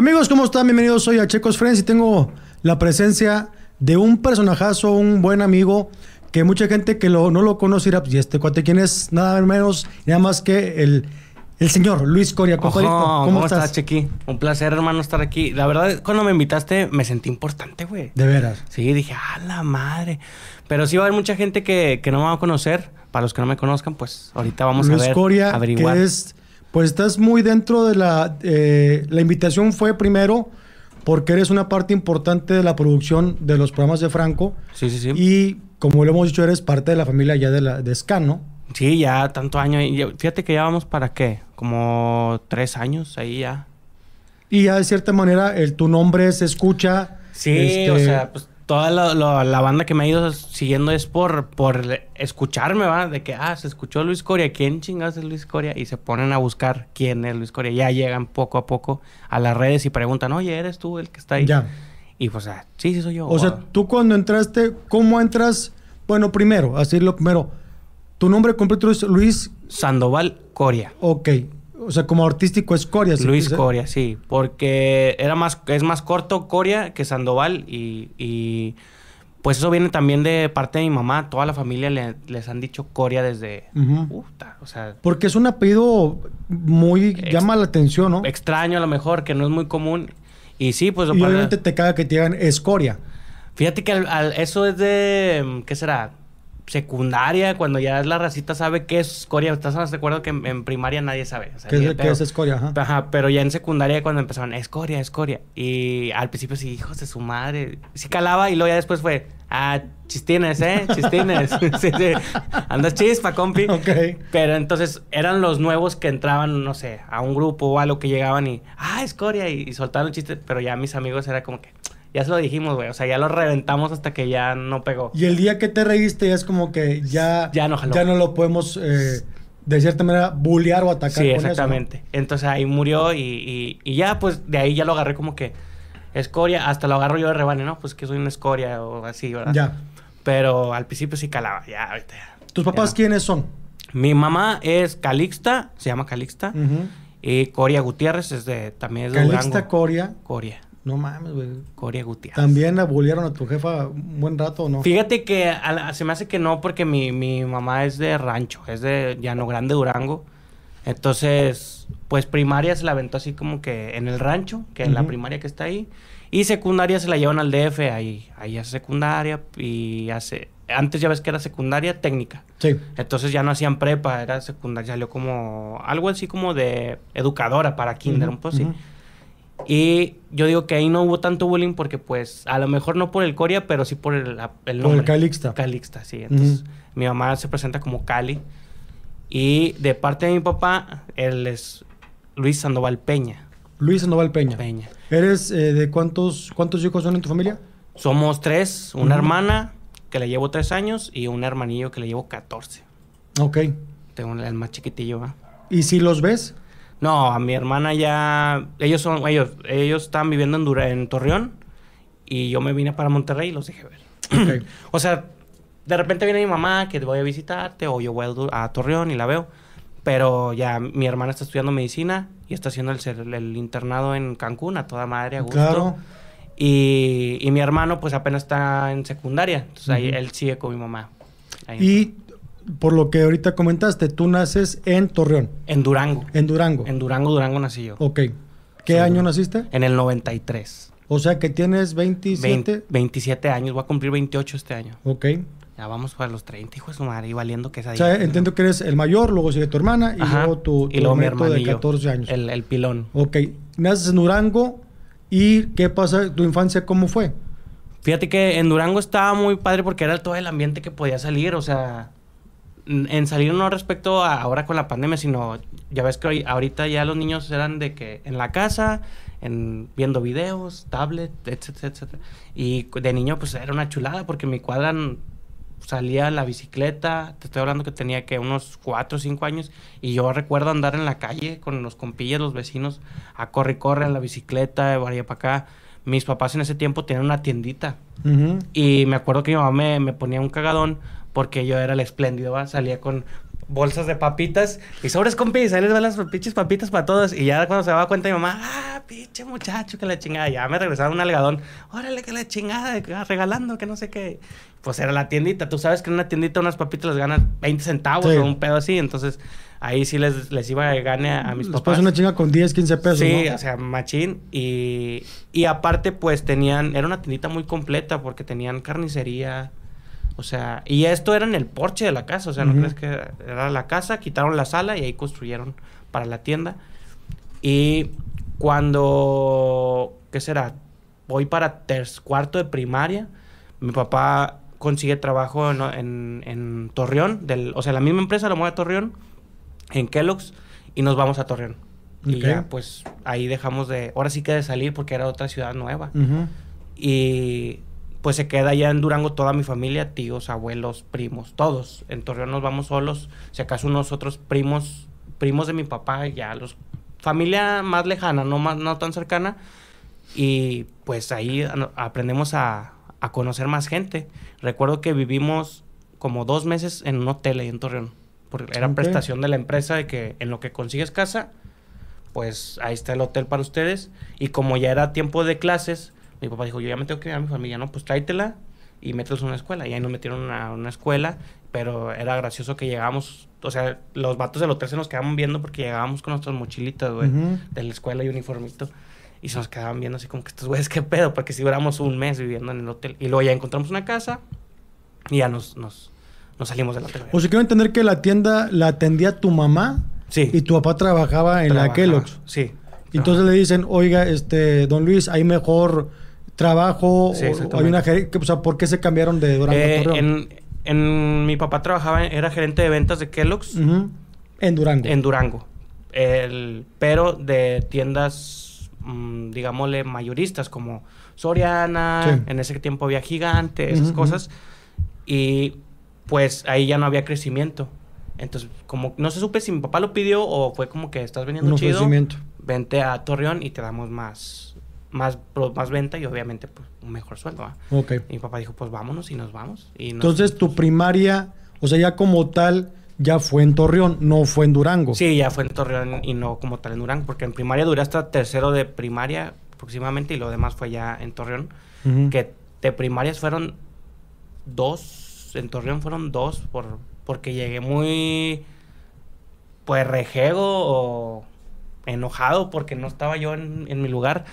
Amigos, ¿cómo están? Bienvenidos hoy a Checos Friends y tengo la presencia de un personajazo, un buen amigo, que mucha gente que lo, no lo conocerá, pues, y este cuate, ¿quién es? Nada menos, nada más que el, el señor Luis Coria. Ojo, compadrito. ¿Cómo, estás, Chequi? Un placer, hermano, estar aquí. La verdad, cuando me invitaste, me sentí importante, güey. De veras. Sí, dije, a la madre. Pero sí va a haber mucha gente que, que no me va a conocer. Para los que no me conozcan, pues ahorita vamos Luis a ver, Coria, averiguar. que es, pues estás muy dentro de la, eh, la invitación fue primero porque eres una parte importante de la producción de los programas de Franco Sí, sí, sí. y como lo hemos dicho eres parte de la familia ya de la de Scan, ¿no? Sí, ya tanto año. y ya- Fíjate que ya vamos para qué? Como tres años ahí ya. Y ya de cierta manera el tu nombre se escucha. Sí, este, o sea, pues toda la, banda que me ha ido siguiendo es por, por escucharme, ¿va? De que, ah, se escuchó Luis Coria. ¿Quién chingados es Luis Coria? Y se ponen a buscar quién es Luis Coria. Ya llegan poco a poco a las redes y preguntan, oye, ¿eres tú el que está ahí? Ya. Y pues, ah, sí, sí soy yo. O sea, tú cuando entraste, ¿cómo entras? Bueno, primero, así lo primero. Tu nombre completo es Luis, Sandoval Coria. ok. O sea, como artístico es Coria. ¿se Luis dice? Coria, sí. Porque era más, es más corto Coria que Sandoval. Y, y, pues eso viene también de parte de mi mamá. Toda la familia le- les han dicho Coria desde... O sea, Porque es un apellido muy... Ex- llama la atención, ¿no? extraño a lo mejor, que no es muy común. Y sí, pues... Y para- obviamente te caga que te digan escoria. Fíjate que al- al- eso es de... ¿Qué será? Secundaria, cuando ya la racita sabe qué es Coria. ¿Estás de acuerdo que en, en primaria nadie sabe? O sea, ¿Qué es, qué es escoria? Ajá. Ajá, pero ya en secundaria cuando empezaron, escoria, escoria. Y al principio sí, hijos de su madre. Sí calaba y luego ya después fue, ah, chistines, ¿eh? Chistines. sí, sí. Andas chispa, compi. Ok. Pero entonces eran los nuevos que entraban, no sé, a un grupo o algo que llegaban y, ah, escoria, y, y soltaron chistes. Pero ya mis amigos era como que, ya se lo dijimos, güey. O sea, ya lo reventamos hasta que ya no pegó. Y el día que te reíste ya es como que ya... Ya no jaló. Ya no lo podemos, eh, de cierta manera, bullear o atacar Sí, con eso, ¿no? exactamente. Entonces ahí murió y, y- y ya, pues de ahí ya lo agarré como que escoria. Hasta lo agarro yo de rebane, ¿no? Pues que soy una escoria o así, ¿verdad? Ya. Pero al principio sí calaba, ya, ahorita ya. ¿Tus papás quiénes son? Mi mamá es Calixta, se llama Calixta. Ujú. Y Coria Gutiérrez es de, también es de Calixta Durango. Coria. Coria. No mames, güey. Coria Gutiérrez. ¿También la bullearon a tu jefa un buen rato o no? Fíjate que a la- se me hace que no, porque mi, mi mamá es de rancho, es de Llano Grande, Durango. Entonces, pues primaria se la aventó así como que en el rancho, que es la primaria que está ahí. Y secundaria se la llevan al DF, ahí, ahí hace secundaria y hace... Antes ya ves que era secundaria técnica. Sí. Entonces ya no hacían prepa, era secundaria, salió como algo así como de educadora para kinder, un poco así. Y yo digo que ahí no hubo tanto bullying porque pues a lo mejor no por el Coria, pero sí por el, el Por nombre. el Calixta. Calixta, sí. Entonces mi mamá se presenta como Cali. Y de parte de mi papá, él es Luis Sandoval Peña. Luis Sandoval Peña. Peña. ¿Eres eh, de cuántos, cuántos hijos son en tu familia? Somos tres, una hermana que le llevo tres años y un hermanillo que le llevo 14. Ok. Tengo el más chiquitillo, ¿va? ¿Y si los ves? No, a mi hermana ya. Ellos son. Ellos, ellos estaban viviendo en, Dura- en Torreón. Y yo me vine para Monterrey y los dejé ver. O sea, de repente viene mi mamá que voy a visitarte. O yo voy a, Torreón y la veo. Pero ya mi hermana está estudiando medicina y está haciendo el, el internado en Cancún a toda madre, a gusto. Claro. Y, y mi hermano, pues apenas está en secundaria. Entonces ahí él sigue con mi mamá. Ahí Y por lo que ahorita comentaste, tú naces en Torreón, en Durango. en Durango. En Durango, Durango nací yo. Ok. ¿Qué Sí, año naciste? En el 93. O sea que tienes 27. 20 27 años, voy a cumplir 28 este año. Ok. Ya vamos para los 30, hijo de su madre, y valiendo que esa O sea, entiendo que eres el mayor, luego sigue tu hermana y luego tu, tu y luego mi hermanito de hermanillo, 14 años. El, el pilón. Ok. Naces en Durango y ¿qué pasa? ¿Tu infancia cómo fue? Fíjate que en Durango estaba muy padre porque era todo el ambiente que podía salir, o sea, en salir no respecto a ahora con la pandemia, sino ya ves que hoy- ahorita ya los niños eran de que en la casa, en viendo videos, tablet, etcétera, etcétera. Y de niño pues era una chulada porque mi cuadra salía en la bicicleta, te estoy hablando que tenía que unos 4 o 5 años y yo recuerdo andar en la calle con los compillas, los vecinos, a corre y corre en la bicicleta, de vaya para acá. Mis papás en ese tiempo tenían una tiendita y me acuerdo que mi mamá me, me ponía un cagadón porque yo era el espléndido, ¿va? salía con bolsas de papitas y sobres compis, ahí les van las pinches papitas para todos. Y ya cuando se daba cuenta mi mamá, ah, pinche muchacho, que la chingada. Ya me regresaron un algadón, órale, que la chingada, regalando, que no sé qué. Pues era la tiendita. Tú sabes que en una tiendita unas papitas les ganan 20 centavos o un pedo así. Entonces ahí sí les, les iba a gane a, mis Después una chinga con 10, 15 pesos. Sí, o sea, machín. Y, y aparte, pues tenían, era una tiendita muy completa porque tenían carnicería o sea, y esto era en el porche de la casa, o sea, no crees que era la casa, quitaron la sala y ahí construyeron para la tienda. Y cuando, ¿qué será? Voy para tercer, cuarto de primaria, mi papá consigue trabajo en, en, Torreón, del, o sea, la misma empresa, la moda Torreón, en Kellogg's, y nos vamos a Torreón. Y ya, pues ahí dejamos de, ahora sí que de salir porque era otra ciudad nueva. Y pues se queda allá en Durango toda mi familia, tíos, abuelos, primos, todos. En Torreón nos vamos solos, si acaso unos otros primos, primos de mi papá, ya los familia más lejana, no más no tan cercana y pues ahí aprendemos a, a conocer más gente. Recuerdo que vivimos como dos meses en un hotel ahí en Torreón, porque era prestación de la empresa de que en lo que consigues casa, pues ahí está el hotel para ustedes y como ya era tiempo de clases, mi papá dijo, yo ya me tengo que ir a mi familia, ¿no? Pues tráetela y mételos en una escuela. Y ahí nos metieron a una escuela, pero era gracioso que llegábamos, o sea, los vatos del hotel se nos quedaban viendo porque llegábamos con nuestras mochilitas, güey, de la escuela y uniformito. Y se nos quedaban viendo así como que estos güeyes, ¿qué pedo? Porque si duramos un mes viviendo en el hotel. Y luego ya encontramos una casa y ya nos, nos, nos salimos del hotel. O sea, quiero entender que la tienda la atendía tu mamá. Sí. Y tu papá trabajaba en la Kellogg's. Sí. Entonces le dicen, oiga, este, don Luis, hay mejor trabajo? o, hay una o sea, ¿Por qué se cambiaron de Durango a eh, Torreón? En, mi papá trabajaba, era gerente de ventas de Kellogg's. En Durango. En Durango. El, pero de tiendas, mm, digámosle, mayoristas como Soriana, en ese tiempo había Gigante, esas cosas. Y pues ahí ya no había crecimiento. Entonces, como no se supe si mi papá lo pidió o fue como que estás vendiendo Un chido, vente a Torreón y te damos más más, más venta y obviamente pues, un mejor sueldo. Y mi papá dijo, pues vámonos y nos vamos. Y Entonces tu primaria, o sea, ya como tal, ya fue en Torreón, no fue en Durango. Sí, ya fue en Torreón y no como tal en Durango, porque en primaria duré hasta tercero de primaria aproximadamente y lo demás fue ya en Torreón. Que de primarias fueron dos, en Torreón fueron dos, por, porque llegué muy, pues rejego o enojado porque no estaba yo en, en mi lugar.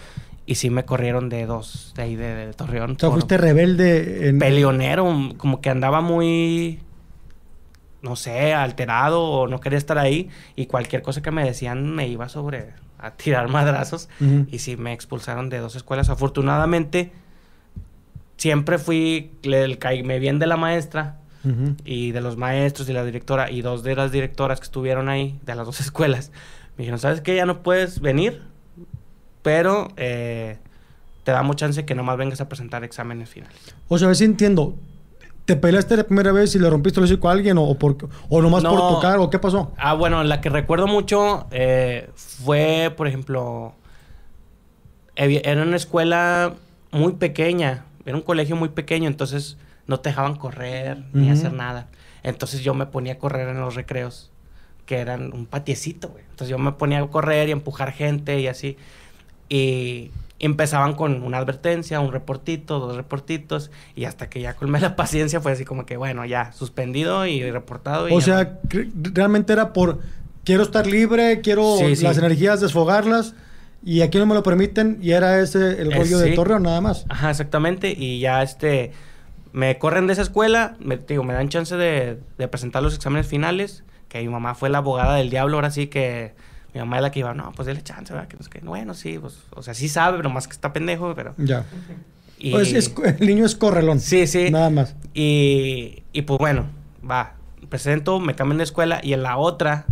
Y sí me corrieron de dos, de ahí de, Torreón. O sea, fuiste rebelde. En... Peleonero, como que andaba muy, no sé, alterado o no quería estar ahí. Y cualquier cosa que me decían me iba sobre a tirar madrazos. Y sí me expulsaron de dos escuelas. Afortunadamente, siempre fui el me bien de la maestra. Y de los maestros y la directora y dos de las directoras que estuvieron ahí de las dos escuelas me dijeron, ¿sabes qué? Ya no puedes venir pero eh, te damos chance que nomás vengas a presentar exámenes finales. O sea, a ver si entiendo. ¿Te peleaste la primera vez y le rompiste el hocico a alguien o, por, o nomás por tocar o qué pasó? Ah, bueno, la que recuerdo mucho eh, fue, por ejemplo, era una escuela muy pequeña, era un colegio muy pequeño, entonces no te dejaban correr ni hacer nada. Entonces yo me ponía a correr en los recreos, que eran un patiecito, güey. Entonces yo me ponía a correr y a empujar gente y así. Y empezaban con una advertencia, un reportito, dos reportitos, y hasta que ya colmé la paciencia fue así como que, bueno, ya, suspendido y reportado. o sea, realmente era por, quiero estar libre, quiero las energías desfogarlas, y aquí no me lo permiten, y era ese el rollo de Torreón nada más. Ajá, exactamente, y ya este, me corren de esa escuela, me, digo, me dan chance de, de presentar los exámenes finales, que mi mamá fue la abogada del diablo, ahora sí que mi mamá es la que iba, no, pues dele chance, ¿verdad? Que, que, bueno, sí, pues, o sea, sí sabe, pero más que está pendejo, pero... Ya. Y, pues el niño es correlón. Sí, sí. Nada más. Y, y pues bueno, va, presento, me cambian de escuela y en la otra,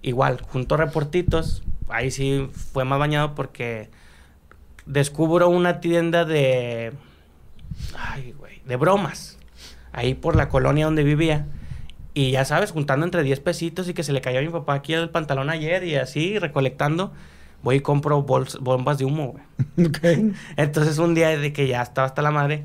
igual, junto reportitos, ahí sí fue más bañado porque descubro una tienda de... Ay, güey, de bromas. Ahí por la colonia donde vivía. Y ya sabes, juntando entre 10 pesitos y que se le cayó a mi papá aquí el pantalón ayer y así, recolectando, voy y compro bombas de humo, güey. Entonces un día de que ya estaba hasta la madre,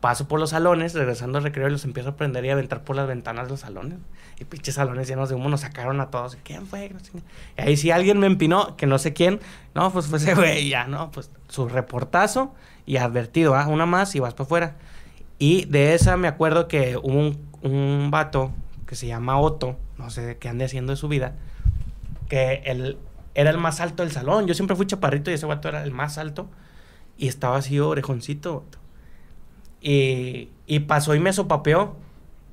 paso por los salones, regresando al recreo, y los empiezo a prender y a aventar por las ventanas de los salones. Y pinches salones llenos de humo, nos sacaron a todos. ¿Quién fue? No sé qué. y ahí si alguien me empinó, que no sé quién, no, pues fue ese güey, ya, ¿no? Pues su reportazo y advertido, ¿ah? Una más y vas para afuera. Y de esa me acuerdo que hubo un, un vato que se llama Otto, no sé qué ande haciendo de su vida, que él era el más alto del salón. Yo siempre fui chaparrito y ese vato era el más alto. Y estaba así orejoncito. Y, y pasó y me sopapeó.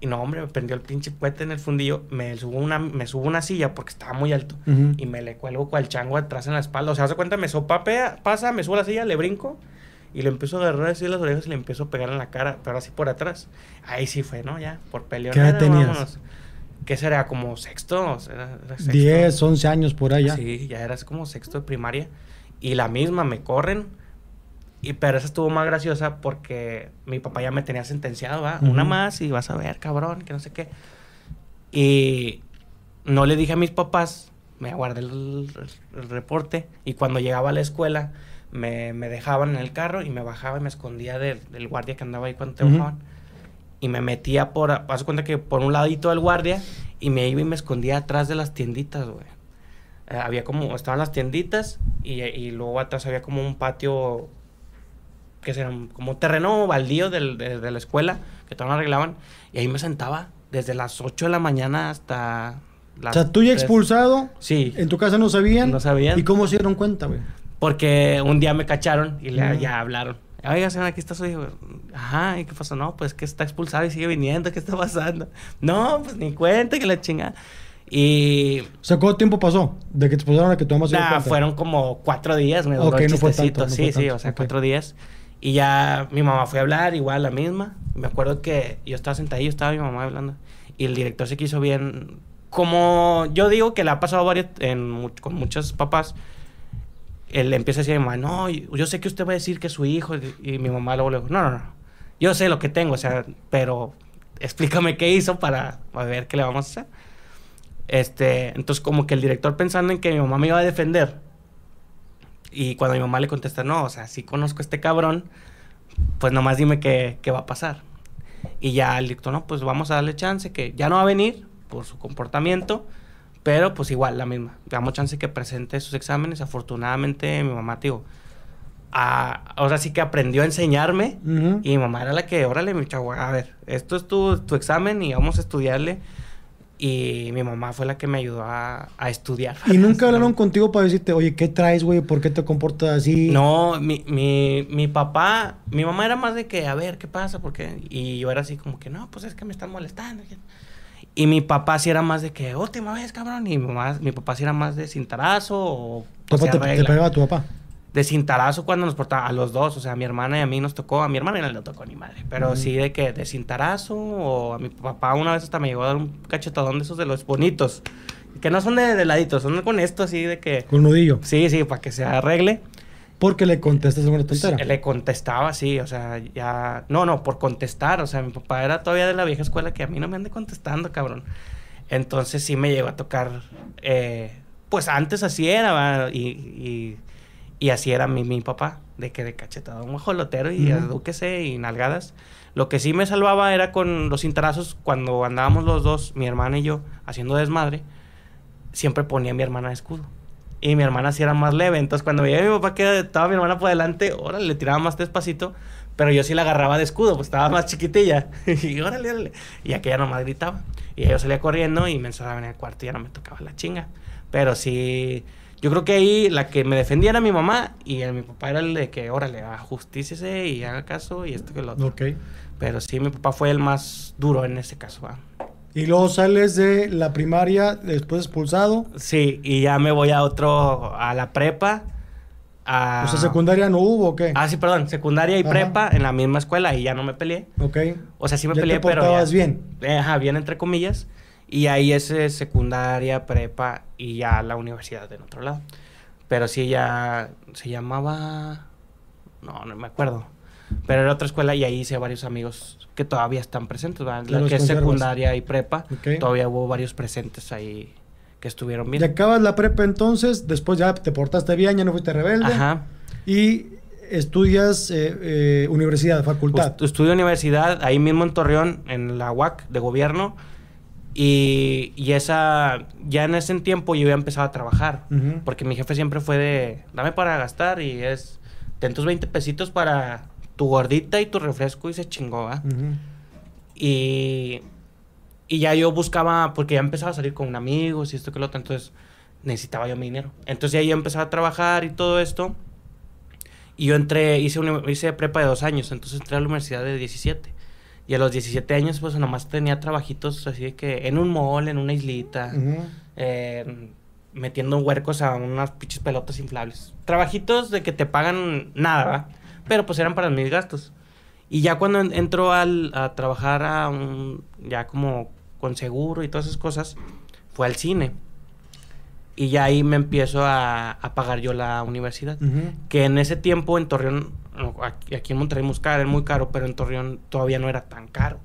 Y no, hombre, me prendió el pinche puente en el fundillo. Me subo una, me subo una silla porque estaba muy alto. Ujú. Y me le cuelgo cual chango atrás en la espalda. O sea, hace cuenta, me sopapea, pasa, me subo a la silla, le brinco. Y le empiezo a agarrar así las orejas y le empiezo a pegar en la cara. Pero así por atrás. Ahí sí fue, ¿no? Ya, por peleón. ¿Qué edad tenías? ¿Qué será? ¿Como sexto? Era- era sexto. 10, 11 años por allá. Sí, ya eras como sexto de primaria. Y la misma, me corren. Y, pero esa estuvo más graciosa porque mi papá ya me tenía sentenciado, ¿va? Una más y vas a ver, cabrón, que no sé qué. Y no le dije a mis papás, me guardé el, el reporte. Y cuando llegaba a la escuela, me, me dejaban en el carro y me bajaba y me escondía del, del guardia que andaba ahí cuando te Ujú. bajaban. Y me metía por, haz cuenta que por un ladito del guardia y me iba y me escondía atrás de las tienditas, güey. Eh, había como, estaban las tienditas y, y luego atrás había como un patio, que será como terreno baldío del- de, de la escuela, que todavía no arreglaban. Y ahí me sentaba desde las 8 de la mañana hasta O las sea, tú ya 3. expulsado, Sí, en tu casa no sabían. No sabían. ¿Y cómo se dieron cuenta, güey? Porque un día me cacharon y le, ya hablaron. Oiga, señora, aquí está su hijo. Ajá, ¿y qué pasó? No, pues que está expulsado y sigue viniendo. ¿Qué está pasando? No, pues ni cuenta que la chingada. Y O sea, ¿cuánto tiempo pasó de que te expulsaron a que tu mamá se Nah, fueron como cuatro días, me duró Ok, el no fue tanto, no sí, fue sí, o sea, ok. cuatro días. Y ya mi mamá fue a hablar, igual la misma. Me acuerdo que yo estaba sentadillo, estaba mi mamá hablando. Y el director se quiso bien. Como yo digo que le ha pasado varios, en, con muchos papás, él empieza a decir a mi mamá, no, yo sé que usted va a decir que es su hijo. Y, mi mamá luego le dijo, no, no, no. Yo sé lo que tengo, o sea, pero explícame qué hizo para, ver qué le vamos a hacer. Este, entonces como que el director pensando en que mi mamá me iba a defender. Y cuando mi mamá le contesta, no, o sea, si conozco a este cabrón, pues nomás dime qué, qué va a pasar. Y ya el director, no, pues vamos a darle chance, que ya no va a venir por su comportamiento, pero pues igual, la misma. Damos chance que presente sus exámenes. Afortunadamente, mi mamá, tío, a- ahora sí que aprendió a enseñarme. Y mi mamá era la que, órale, mi chavo, a ver, esto es tu, tu examen y vamos a estudiarle. Y mi mamá fue la que me ayudó a, a estudiar. ¿Y nunca hablaron contigo para decirte, oye, ¿qué traes, güey? ¿Por qué te comportas así? No, mi, mi, mi papá, mi mamá era más de que, a ver, ¿qué pasa? ¿Por qué? Y yo era así como que, no, pues es que me están molestando. Y mi papá sí era más de que, última vez, cabrón. Y mi, mamá, mi papá sí era más de cintarazo o... Tu papá te, te pegaba a tu papá. de cintarazo cuando nos portaba a los dos, o sea, a mi hermana y a mí nos tocó, a mi hermana no le tocó ni madre, pero Ujú. sí de que de cintarazo o a mi papá una vez hasta me llegó a dar un cachetadón de esos de los bonitos, que no son de, de laditos, son con esto así de que Con nudillo. sí, sí, para que se arregle. Porque le contestas alguna tontera. Le contestaba sí, o sea, ya no, no, por contestar, o sea, mi papá era todavía de la vieja escuela que a mí no me ande contestando, cabrón. Entonces sí me llegó a tocar eh, pues antes así era, y, y y así era mi, mi papá, de que de cachetado un guajolotero y Ujú. edúquese y nalgadas. Lo que sí me salvaba era con los cintarazos cuando andábamos los dos, mi hermana y yo, haciendo desmadre, siempre ponía a mi hermana de escudo. Y mi hermana sí era más leve, entonces cuando veía a mi papá que estaba mi hermana por delante, órale, le tiraba más despacito, pero yo sí la agarraba de escudo, pues estaba más chiquitilla. y órale, órale. Y aquella nomás gritaba. Y yo salía corriendo y me encerraba en el cuarto y ya no me tocaba la chinga. Pero sí, yo creo que ahí la que me defendía era mi mamá y el- mi papá era el de que, órale, ajustícese y haga caso y esto que lo otro. Ok. Pero sí, mi papá fue el más duro en ese caso. ¿va? Y luego sales de la primaria, después expulsado. Sí, y ya me voy a otro, a la prepa. A... O sea, secundaria no hubo, ¿o qué? Ah, sí, perdón, secundaria y Ajá. prepa en la misma escuela y ya no me peleé. Ok. O sea, sí me Ya peleé, te pero. ya- bien. Eh, Ajá, bien entre comillas. Y ahí es eh, secundaria, prepa y ya la universidad en otro lado. Pero sí, ya se llamaba. No, no me acuerdo. Pero era otra escuela y ahí hice varios amigos que todavía están presentes. ¿verdad? La que es secundaria y prepa. Todavía hubo varios presentes ahí que estuvieron bien. Ya acabas la prepa entonces, después ya te portaste bien, ya no fuiste rebelde. Ajá. Y estudias eh, eh, universidad, facultad. Pues, estudio universidad ahí mismo en Torreón, en la UAC de gobierno. Y, y esa, ya en ese tiempo yo ya empezado a trabajar. Porque mi jefe siempre fue de, dame para gastar y es, ten tus 20 pesitos para tu gordita y tu refresco y se chingó, ¿va? Ujú. Y, y ya yo buscaba, porque ya empezaba a salir con amigos y esto que lo otro, entonces necesitaba yo mi dinero. Entonces ya yo empezaba a trabajar y todo esto. Y yo entré, hice, hice prepa de dos años, entonces entré a la universidad de 17. Y a los 17 años, pues nomás tenía trabajitos así de que en un mall, en una islita, eh, metiendo huercos a unas pinches pelotas inflables. Trabajitos de que te pagan nada, ¿va? Pero pues eran para mis gastos. Y ya cuando en- entro al, a trabajar a un, ya como con seguro y todas esas cosas, fue al cine. Y ya ahí me empiezo a, a pagar yo la universidad. Que en ese tiempo en Torreón, aquí, en Monterrey Muscar era muy caro, pero en Torreón todavía no era tan caro.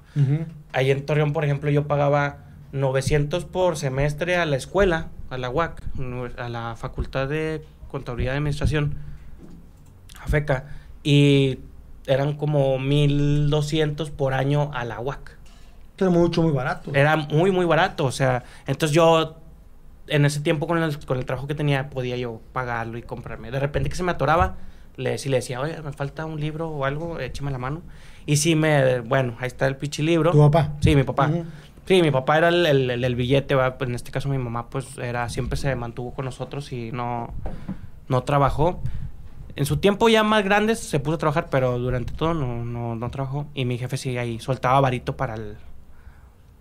Ahí en Torreón, por ejemplo, yo pagaba 900 por semestre a la escuela, a la UAC, a la Facultad de Contabilidad y Administración, a FECA, y eran como 1200 por año a la UAC. Era mucho, muy barato. Era muy, muy barato, o sea, entonces yo en ese tiempo con el, con el trabajo que tenía podía yo pagarlo y comprarme. De repente que se me atoraba, le, si le decía, oye, me falta un libro o algo, échame la mano. Y sí me, bueno, ahí está el pichi libro. ¿Tu papá? Sí, mi papá. Ujú. Sí, mi papá era el, el- el- el billete, ¿va? Pues en este caso mi mamá pues era, siempre se mantuvo con nosotros y no, no trabajó. En su tiempo ya más grande se puso a trabajar, pero durante todo no, no, no trabajó. Y mi jefe sí ahí soltaba varito para el,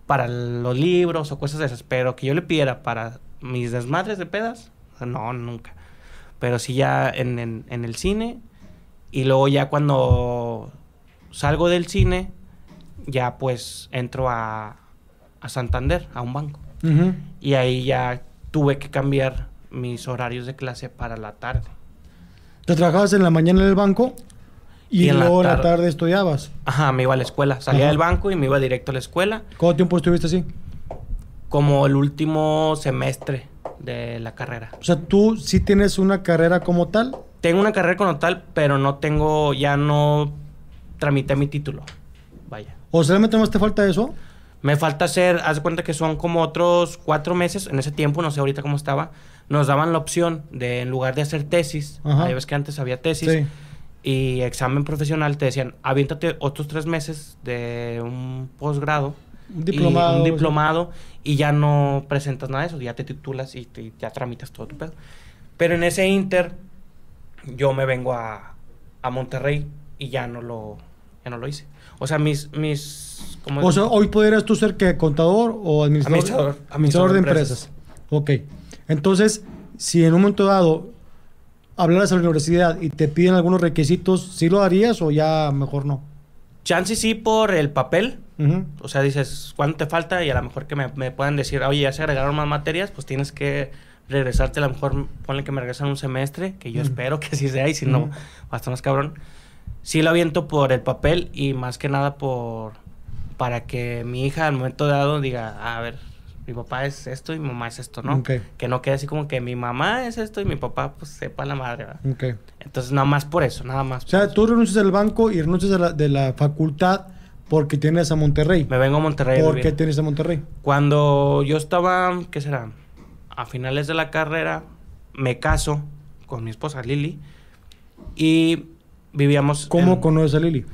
para los libros o cosas de esas. Pero que yo le pidiera para mis desmadres de pedas, no, nunca. Pero sí ya en, en- en el cine. Y luego ya cuando salgo del cine, ya pues entro a, a Santander, a un banco. Y ahí ya tuve que cambiar mis horarios de clase para la tarde. Te trabajabas en la mañana en el banco y, Y en la luego en la tarde. tarde estudiabas. Ajá, me iba a la escuela. Salía Ajá. del banco y me iba directo a la escuela. ¿Cuánto tiempo estuviste así? Como el último semestre de la carrera. O sea, tú sí tienes una carrera como tal. Tengo una carrera como tal, pero no tengo, ya no tramité mi título. Vaya. ¿O solamente más te falta eso? Me falta hacer, haz de cuenta que son como otros cuatro meses, en ese tiempo, no sé ahorita cómo estaba, nos daban la opción de, en lugar de hacer tesis, Ajá. ahí ves que antes había tesis, Sí. y examen profesional, te decían, aviéntate otros tres meses de un posgrado. Un y diplomado. un diplomado, y ya no presentas nada de eso, ya te titulas y te- ya tramitas todo tu pedo. Pero en ese inter, yo me vengo a, a Monterrey y ya no lo, ya no lo hice. O sea, mis, mis, ¿cómo O sea, hoy podrías tú ser que contador o administrador. Administrador. Administrador de de empresas. Ok. Entonces, si en un momento dado hablaras a la universidad y te piden algunos requisitos, ¿sí lo harías o ya mejor no? Chance sí por el papel. O sea, dices, ¿cuánto te falta? Y a lo mejor que me, me puedan decir, oye, ya se agregaron más materias, pues tienes que regresarte. A lo mejor ponle que me regresan un semestre, que yo espero que así sea, y si no, Ujú. va a estar más cabrón. Sí lo aviento por el papel y más que nada por para que mi hija al momento dado diga, a ver, mi papá es esto y mi mamá es esto, ¿no? Ok. Que no quede así como que mi mamá es esto y mi papá pues sepa la madre, ¿verdad? Ok. Entonces nada más por eso, nada más. O sea, tú renuncias al banco y renuncias a la- de la facultad porque tienes a Monterrey. Me vengo a Monterrey. ¿Por qué tienes a Monterrey? Cuando yo estaba, ¿qué será? A finales de la carrera, me caso con mi esposa Lili y vivíamos. ¿Cómo en- conoces a Lili?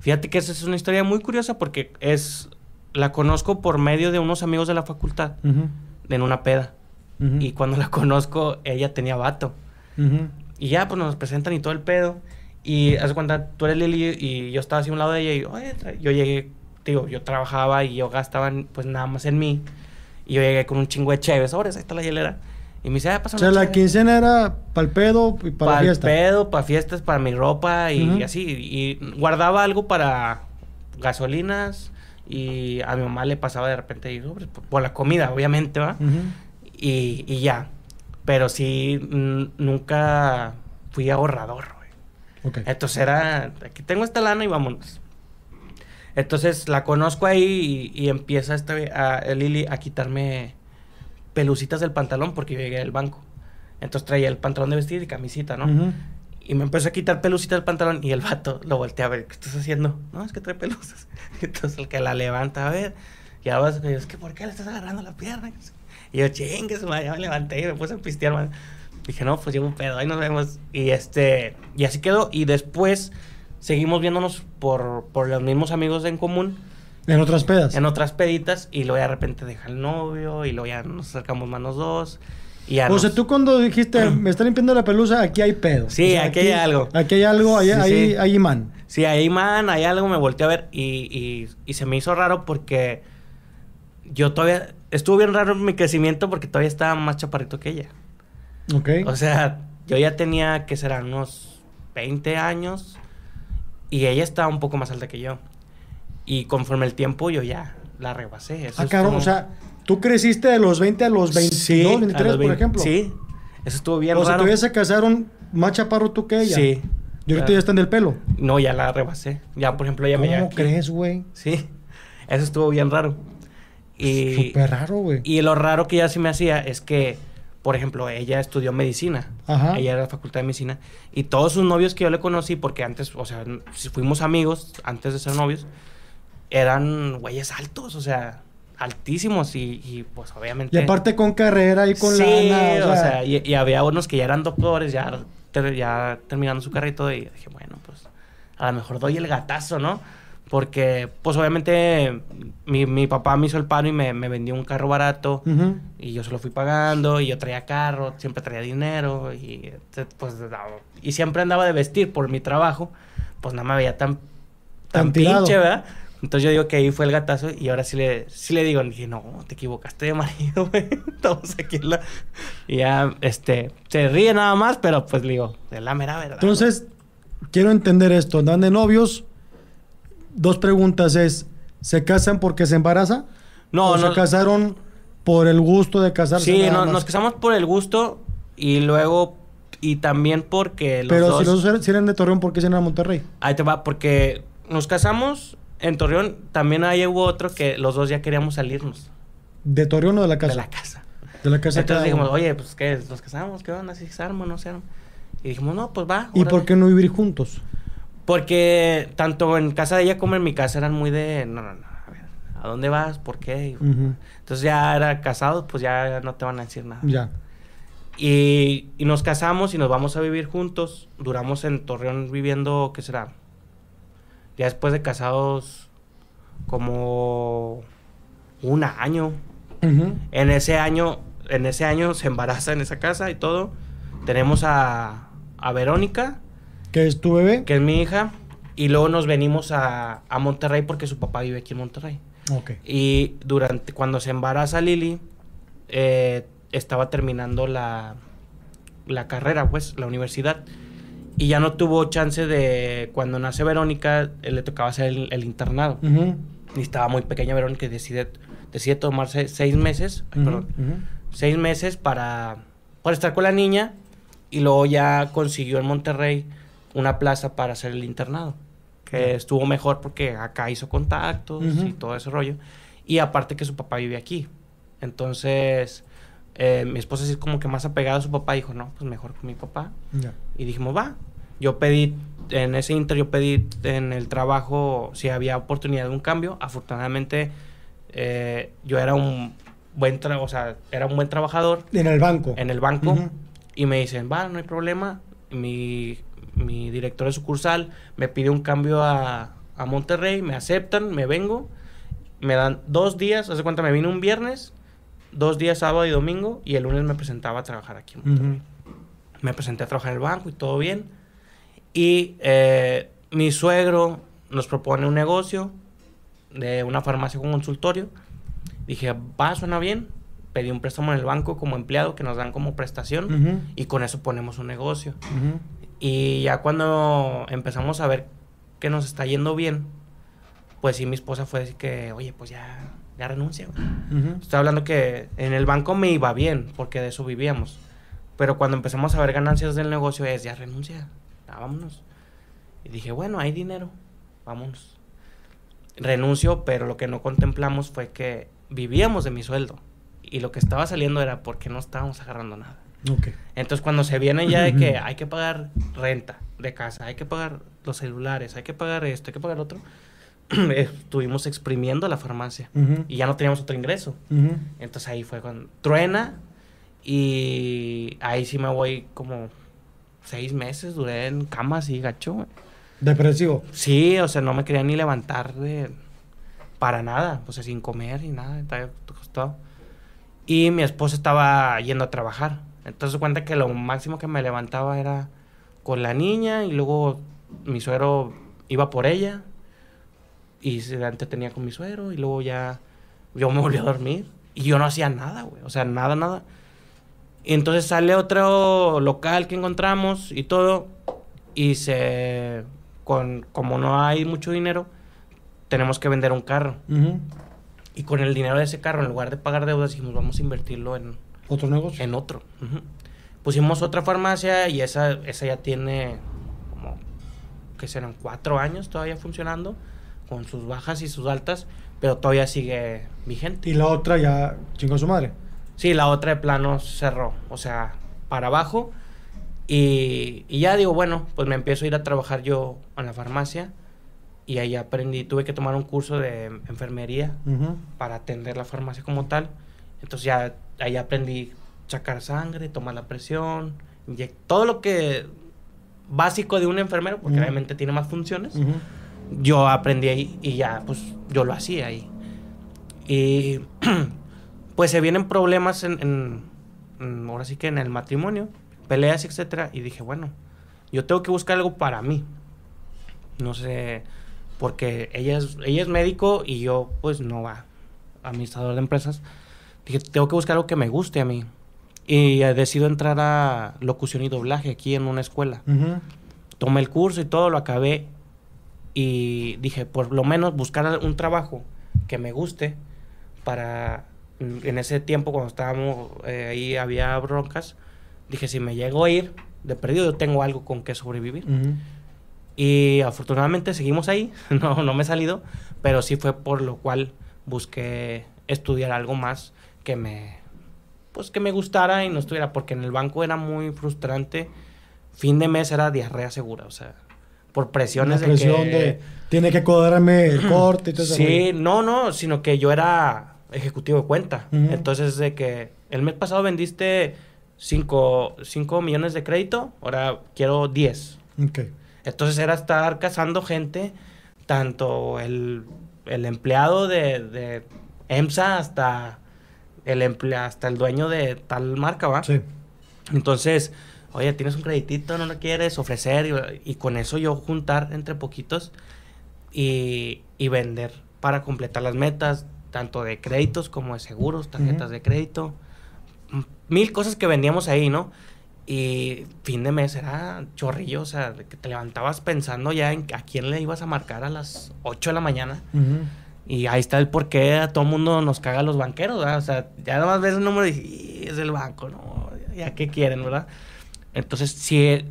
Fíjate que esa es una historia muy curiosa porque es. La conozco por medio de unos amigos de la facultad, Ujú, en una peda. ujú, Y cuando la conozco, ella tenía vato. ujú. Y ya, pues nos presentan y todo el pedo. Y haz de cuenta, tú eres Lili y yo estaba así a un lado de ella y oye, yo llegué, digo, yo trabajaba y yo gastaba pues nada más en mí. Y yo llegué con un chingo de chéves, ahora ahí está la hielera. Y me dice, ah, pasa O sea, la quincena era para el pedo y para la Para el fiesta. pedo, para fiestas, para mi ropa y así. Y guardaba algo para gasolinas y a mi mamá le pasaba de repente y, sobre- por, por la comida, obviamente, ¿va? Y, y ya. Pero sí, nunca fui ahorrador, güey. Entonces era, aquí tengo esta lana y vámonos. Entonces la conozco ahí y, y empieza esta, a, a Lili a quitarme pelucitas del pantalón porque yo llegué del banco. Entonces traía el pantalón de vestir y camisita, ¿no? Ujú. Y me empezó a quitar pelucita del pantalón y el vato lo volteé a ver, ¿qué estás haciendo? No, es que trae pelusas. Entonces el que la levanta, a ver, y ahora es que, ¿por qué le estás agarrando la pierna? Y yo, chingue, ya me levanté y me puse a pistear, man. Dije, no, pues llevo un pedo, ahí nos vemos. Y este, y así quedó. Y después seguimos viéndonos por, por los mismos amigos en común. En otras pedas. En otras peditas. Y luego de repente deja el novio. Y luego ya nos acercamos más los dos. o sea, tú cuando dijiste, me está limpiando la pelusa, aquí hay pedo. Sí, aquí, hay algo. Aquí hay algo, hay, hay, imán. Sí, hay imán, hay algo, me volteé a ver y, y, se me hizo raro porque yo todavía, estuvo bien raro mi crecimiento porque todavía estaba más chaparrito que ella. Ok. O sea, yo ya tenía, que serán unos 20 años y ella estaba un poco más alta que yo. Y conforme el tiempo yo ya la rebasé. Eso ah, claro, o sea, tú creciste de los 20 a los 22, 23, por ejemplo. Sí, eso estuvo bien o raro. O sea, todavía se casaron más chaparro tú que ella. Sí. ¿Y ahorita ya están del pelo? No, ya la rebasé. Ya, por ejemplo, ya me ¿Cómo crees, güey? Sí. Eso estuvo bien raro. Y, Súper raro, güey. Y lo raro que ella sí me hacía es que, por ejemplo, ella estudió medicina. Ajá. Ella era de la facultad de medicina. Y todos sus novios que yo le conocí, porque antes, o sea, si fuimos amigos antes de ser novios, eran güeyes altos, o sea, altísimos y, pues obviamente... Y aparte con carrera y con sí, o sea, y, había unos que ya eran doctores, ya, ya terminando su carrera y todo, y dije, bueno, pues a lo mejor doy el gatazo, ¿no? Porque, pues obviamente, mi, mi, papá me hizo el paro y me, me vendió un carro barato. Y yo se lo fui pagando. Y yo traía carro, siempre traía dinero. Y, pues, y siempre andaba de vestir por mi trabajo. Pues no me veía tan, tan, pinche, ¿verdad? Entonces yo digo que ahí fue el gatazo. Y ahora sí le, sí le digo, dije, no, te equivocaste de marido, güey. Estamos aquí en la... Y ya, este, se ríe nada más, pero pues le digo, de la mera verdad. Entonces, quiero entender esto. ¿Andan de novios? dos preguntas es, ¿se casan porque se embaraza? No, ¿O se casaron por el gusto de casarse? Sí, nos casamos por el gusto y luego y también porque los Pero si los dos eran de Torreón, ¿por qué se eran a Monterrey? Ahí te va, porque nos casamos en Torreón, también ahí hubo otro que los dos ya queríamos salirnos. ¿De Torreón o de la casa? De la casa. De la casa. Entonces dijimos, oye, pues ¿qué? ¿Nos casamos? ¿Qué onda? ¿Si se arma no se arma? Y dijimos, no, pues va. ¿Y por qué no vivir juntos? Porque tanto en casa de ella como en mi casa eran muy de, no, no, no, a ver, ¿a dónde vas? ¿Por qué? Entonces ya era casado, pues ya no te van a decir nada. Ya. Y, y, nos casamos y nos vamos a vivir juntos. Duramos en Torreón viviendo, ¿qué será? Ya después de casados, como un año. En ese año, en ese año se embaraza en esa casa y todo. Tenemos a, a Verónica ¿Que es tu bebé? Que es mi hija. Y luego nos venimos a, a Monterrey porque su papá vive aquí en Monterrey. Y durante, cuando se embaraza Lili, eh, estaba terminando la, la carrera, pues, la universidad. Y ya no tuvo chance de, cuando nace Verónica, eh, le tocaba hacer el, internado. Y estaba muy pequeña Verónica y decide, decide tomarse seis meses, perdón, seis meses para, para estar con la niña. Y luego ya consiguió en Monterrey una plaza para hacer el internado. Que estuvo mejor porque acá hizo contactos y todo ese rollo. Y aparte que su papá vive aquí. Entonces, eh, mi esposa sí es como que más apegada a su papá. Dijo, no, pues mejor con mi papá. Y dijimos, va. Yo pedí, en ese inter, yo pedí en el trabajo si había oportunidad de un cambio. Afortunadamente, eh, yo era un buen, o sea, era un buen trabajador. En el banco. En el banco. Y me dicen, va, no hay problema. Mi mi director de sucursal me pide un cambio a, a Monterrey, me aceptan, me vengo, me dan dos días, hace cuenta, me vine un viernes, dos días sábado y domingo, y el lunes me presentaba a trabajar aquí en Monterrey. Me presenté a trabajar en el banco y todo bien. Y eh, mi suegro nos propone un negocio de una farmacia con consultorio. Dije, va, suena bien. Pedí un préstamo en el banco como empleado que nos dan como prestación y con eso ponemos un negocio. Y ya cuando empezamos a ver que nos está yendo bien, pues sí, mi esposa fue decir que, oye, pues ya, ya renuncia. Estoy hablando que en el banco me iba bien, porque de eso vivíamos. Pero cuando empezamos a ver ganancias del negocio es, ya renuncia, vámonos. Y dije, bueno, hay dinero, vámonos. Renuncio, pero lo que no contemplamos fue que vivíamos de mi sueldo. Y lo que estaba saliendo era porque no estábamos agarrando nada. Entonces cuando se vienen ya de que hay que pagar renta de casa, hay que pagar los celulares, hay que pagar esto, hay que pagar otro, estuvimos exprimiendo la farmacia y ya no teníamos otro ingreso. Entonces ahí fue cuando truena y ahí sí me voy como seis meses, duré en cama así gacho. güey. Depresivo. Sí, o sea, no me quería ni levantar de para nada, o sea, sin comer y nada, estaba acostado. Y mi esposa estaba yendo a trabajar. Entonces cuenta que lo máximo que me levantaba era con la niña y luego mi suegro iba por ella y se entretenía con mi suegro y luego ya yo me volví a dormir y yo no hacía nada, güey, o sea, nada, nada. Y entonces sale otro local que encontramos y todo y se con como no hay mucho dinero tenemos que vender un carro y con el dinero de ese carro en lugar de pagar deudas dijimos vamos a invertirlo en, ¿Otro negocio? en otro. Ujú. Pusimos otra farmacia y esa, esa ya tiene como que serán cuatro años todavía funcionando con sus bajas y sus altas, pero todavía sigue vigente. Y la otra ya chingó su madre. Sí, la otra de plano cerró, o sea, para abajo. Y, y ya digo, bueno, pues me empiezo a ir a trabajar yo en la farmacia y ahí aprendí, tuve que tomar un curso de enfermería para atender la farmacia como tal. Entonces ya ahí aprendí sacar sangre, tomar la presión, todo lo que básico de un enfermero, porque Ujú. obviamente tiene más funciones. Yo aprendí ahí y ya, pues yo lo hacía ahí. Y pues se vienen problemas en, en- en- ahora sí que en el matrimonio, peleas, etcétera, y dije, bueno, yo tengo que buscar algo para mí. No sé, porque ella es, ella es médico y yo pues no va, administrador de empresas. Dije, tengo que buscar algo que me guste a mí. Y eh, decido entrar a locución y doblaje aquí en una escuela tomé el curso y todo, lo acabé y dije, por lo menos buscar un trabajo que me guste para, en ese tiempo cuando estábamos eh, ahí había broncas, dije, si me llego a ir, de perdido yo tengo algo con que sobrevivir. Y afortunadamente seguimos ahí, no, no me he salido, pero sí fue por lo cual busqué estudiar algo más que me, pues que me gustara y no estuviera, porque en el banco era muy frustrante. Fin de mes era diarrea segura, o sea, por Una presiones presión de que... de... Tiene que cuadrarme el corte y todo eso. Sí, no, no, sino que yo era ejecutivo de cuenta. Entonces, de que el mes pasado vendiste 5 millones de crédito, ahora quiero 10. Ok. Entonces era estar cazando gente, tanto el, el empleado de, de EMSA hasta el, emple- hasta el dueño de tal marca, ¿va? Sí. Entonces, oye, tienes un creditito, no lo quieres ofrecer y, y con eso yo juntar entre poquitos y, y vender para completar las metas, tanto de créditos como de seguros, tarjetas de crédito, mil cosas que vendíamos ahí, ¿no? Y fin de mes era chorrillo, o sea, que te levantabas pensando ya en a quién le ibas a marcar a las 8 de la mañana. Y ahí está el por qué a todo el mundo nos caga a los banqueros, ¿verdad? O sea, ya nada más ves el número y dices, "Y, es el banco, ¿no? Ya qué quieren, ¿verdad? Entonces, si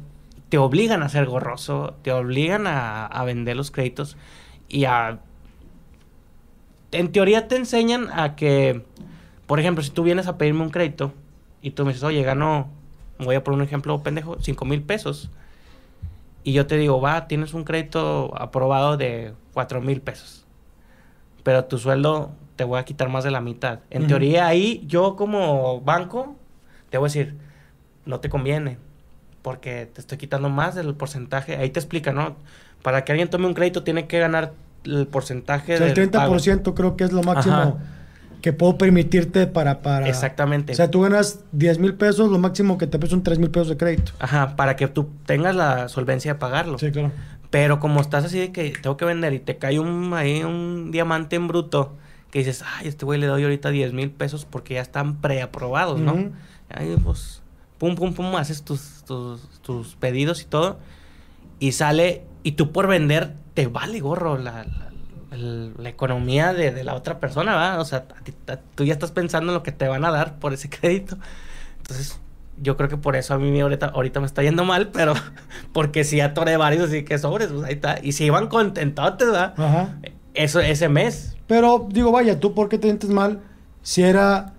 te obligan a ser gorroso, te obligan a, a vender los créditos y a... En teoría te enseñan a que, por ejemplo, si tú vienes a pedirme un crédito y tú me dices, oye, gano, voy a poner un ejemplo pendejo, 5 mil pesos. Y yo te digo, va, tienes un crédito aprobado de 4 mil pesos pero tu sueldo te voy a quitar más de la mitad. En teoría ahí yo como banco te voy a decir, no te conviene, porque te estoy quitando más del porcentaje. Ahí te explica, ¿no? Para que alguien tome un crédito tiene que ganar el porcentaje O sea, el del pago. 30% creo que es lo máximo Ajá. que puedo permitirte para... para... Exactamente. O sea, tú ganas 10 mil pesos, lo máximo que te son 3 mil pesos de crédito. Ajá, para que tú tengas la solvencia de pagarlo. Sí, claro. Pero como estás así de que tengo que vender y te cae un, ahí un diamante en bruto, que dices, ay, este güey le doy ahorita 10 mil pesos porque ya están preaprobados, ¿no? Ahí pues, pum, pum, pum, haces tus, tus, tus pedidos y todo. Y sale, y tú por vender, te vale gorro la, la, economía de, de la otra persona, ¿verdad? O sea, a ti- a- tú ya estás pensando en lo que te van a dar por ese crédito. Entonces, yo creo que por eso a mí ahorita, ahorita me está yendo mal, pero porque sí atoré varios, así que sobres, pues ahí está. Y si iban contentotes, ¿verdad? Ajá. Eso, ese mes. Pero digo, vaya, ¿tú por qué te sientes mal si era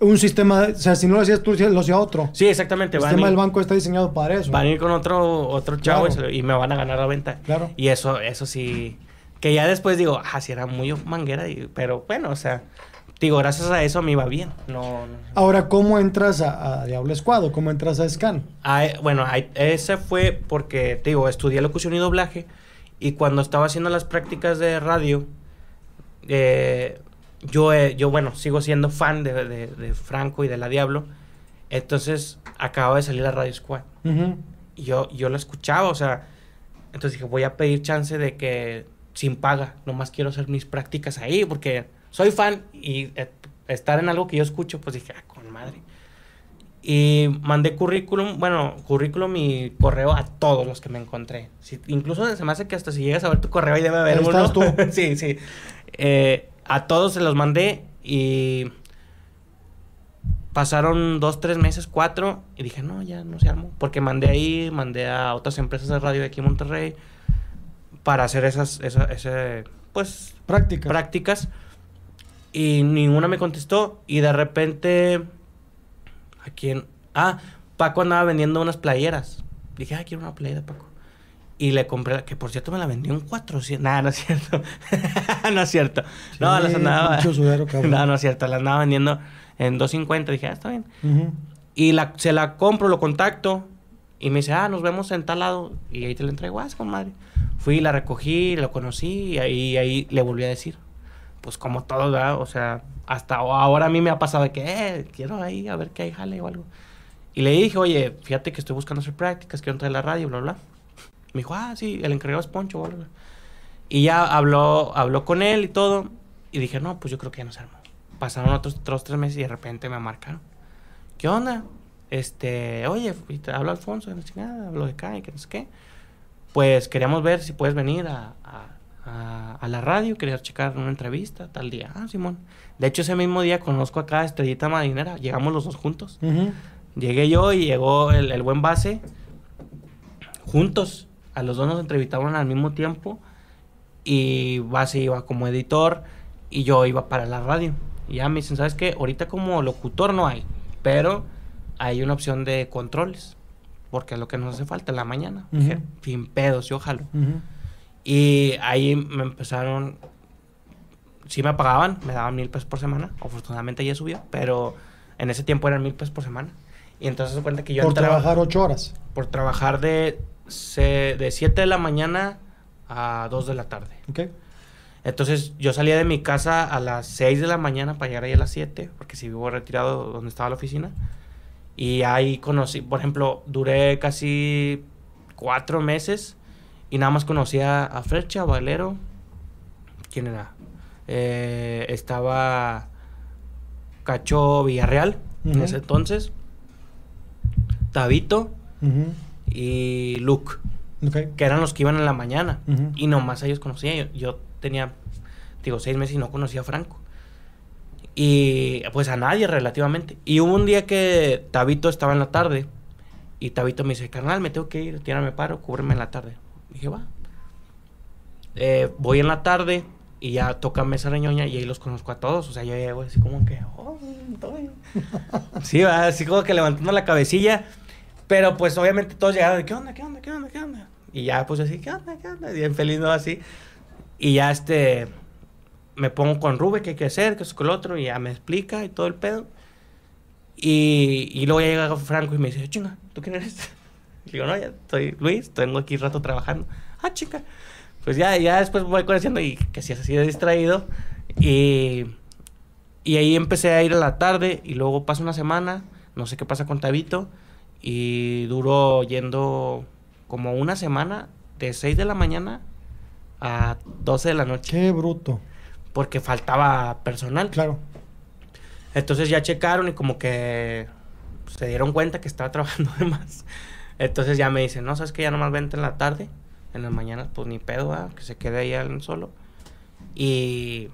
un sistema, o sea, si no lo hacías tú, lo hacía otro. Sí, exactamente. El sistema del banco está diseñado para eso. Van a ir con otro, otro chavo y, me van a ganar la venta. Claro. Y eso, eso sí. Que ya después digo, ah, sí era muy manguera, y, pero bueno, o sea, digo, gracias a eso me iba bien. No, Ahora, ¿cómo entras a, Diablo Escuado? ¿Cómo entras a Scan? Ah, bueno, ese fue porque, te digo, estudié locución y doblaje y cuando estaba haciendo las prácticas de radio, eh, yo, eh, yo, bueno, sigo siendo fan de, Franco y de la Diablo. Entonces, acababa de salir la Radio Squad. Y yo, yo lo escuchaba, o sea, entonces dije, voy a pedir chance de que sin paga, nomás quiero hacer mis prácticas ahí, porque soy fan y eh, estar en algo que yo escucho, pues dije, ah, con madre. Y mandé currículum, bueno, currículum y correo a todos los que me encontré. incluso se me hace que hasta si llegas a ver tu correo ahí debe haber uno. Estás tú. sí, sí. Eh, a todos se los mandé y pasaron dos, tres meses, cuatro, y dije, no, ya no se armó. Porque mandé ahí, mandé a otras empresas de radio de aquí en Monterrey para hacer esas, pues, prácticas. prácticas. Y ninguna me contestó. Y de repente, ¿a quién? Ah, Paco andaba vendiendo unas playeras. Dije, ah, quiero una playera, Paco. Y le compré, que por cierto me la vendió en 400. Nada, no es cierto. no es cierto. no, las andaba. no, no es cierto. La andaba vendiendo en 250. Dije, ah, está bien. Y la, se la compro, lo contacto. Y me dice, ah, nos vemos en tal lado. Y ahí te la entrego, ah, con madre. Fui, la recogí, lo conocí. Y ahí, ahí le volví a decir. Pues como todo, ¿verdad? O sea, hasta ahora a mí me ha pasado de que, eh, quiero ahí a ver qué hay, jale o algo. Y le dije, oye, fíjate que estoy buscando hacer prácticas, quiero entrar en la radio, bla, bla. Me dijo, ah, sí, el encargado es Poncho. Y ya habló, habló con él y todo. Y dije, no, pues yo creo que ya no se armó. Pasaron otros, tres meses y de repente me marcaron. ¿Qué onda? Este, oye, hablo Alfonso, de chingada, hablo de acá y que no sé qué. Pues queríamos ver si puedes venir a, a, la radio, querías checar una entrevista tal día. Ah, Simón. De hecho, ese mismo día conozco acá a Estrellita Marinera. Llegamos los dos juntos. Llegué yo y llegó el, el buen base juntos a los dos nos entrevistaron al mismo tiempo y Base iba como editor y yo iba para la radio. Y ya me dicen, ¿sabes qué? Ahorita como locutor no hay, pero hay una opción de controles, porque es lo que nos hace falta en la mañana. Dije, sin pedos, yo jalo. Y ahí me empezaron, sí me pagaban, me daban mil pesos por semana, afortunadamente ya subió, pero en ese tiempo eran mil pesos por semana. Y entonces se cuenta que yo... Por trabajar ocho horas. Por trabajar de se, de 7 de la mañana a 2 de la tarde. Okay. Entonces yo salía de mi casa a las 6 de la mañana para llegar ahí a las 7, porque si vivo retirado donde estaba la oficina. Y ahí conocí, por ejemplo, duré casi cuatro meses y nada más conocía a Frecha, Valero. ¿Quién era? Eh, estaba Cacho Villarreal en ese entonces. Tabito y Luke. Que eran los que iban en la mañana. Y nomás ellos conocía. Yo, tenía, digo, seis meses y no conocía a Franco. Y pues a nadie relativamente. Y hubo un día que Tabito estaba en la tarde. Y Tabito me dice, carnal, me tengo que ir, tírame paro, cúbreme en la tarde. dije, va. Eh, voy en la tarde y ya toca Mesa Reñoña y ahí los conozco a todos. O sea, yo llego así como que, oh, sí, va, así como que levantando la cabecilla. Pero pues obviamente todos llegaron ¿qué onda, qué onda, qué onda, qué onda? Y ya pues así, ¿qué onda, qué onda? Bien feliz, ¿no? Así. Y ya este, me pongo con Rube, ¿qué hay que hacer? ¿Qué es con el otro? Y ya me explica y todo el pedo. Y, y luego ya llega Franco y me dice, chinga, ¿tú quién eres? Y digo, no, ya estoy Luis, tengo aquí rato trabajando. Ah, chica. Pues ya, ya después voy conociendo y que si es así de distraído. Y, y ahí empecé a ir a la tarde y luego pasa una semana, no sé qué pasa con Tabito y duró yendo como una semana de 6 de la mañana a 12 de la noche. Qué bruto. Porque faltaba personal. Claro. Entonces ya checaron y como que se dieron cuenta que estaba trabajando de más. Entonces ya me dicen, no, sabes que ya nomás vente en la tarde, en las mañanas, pues ni pedo, que se quede ahí solo. Y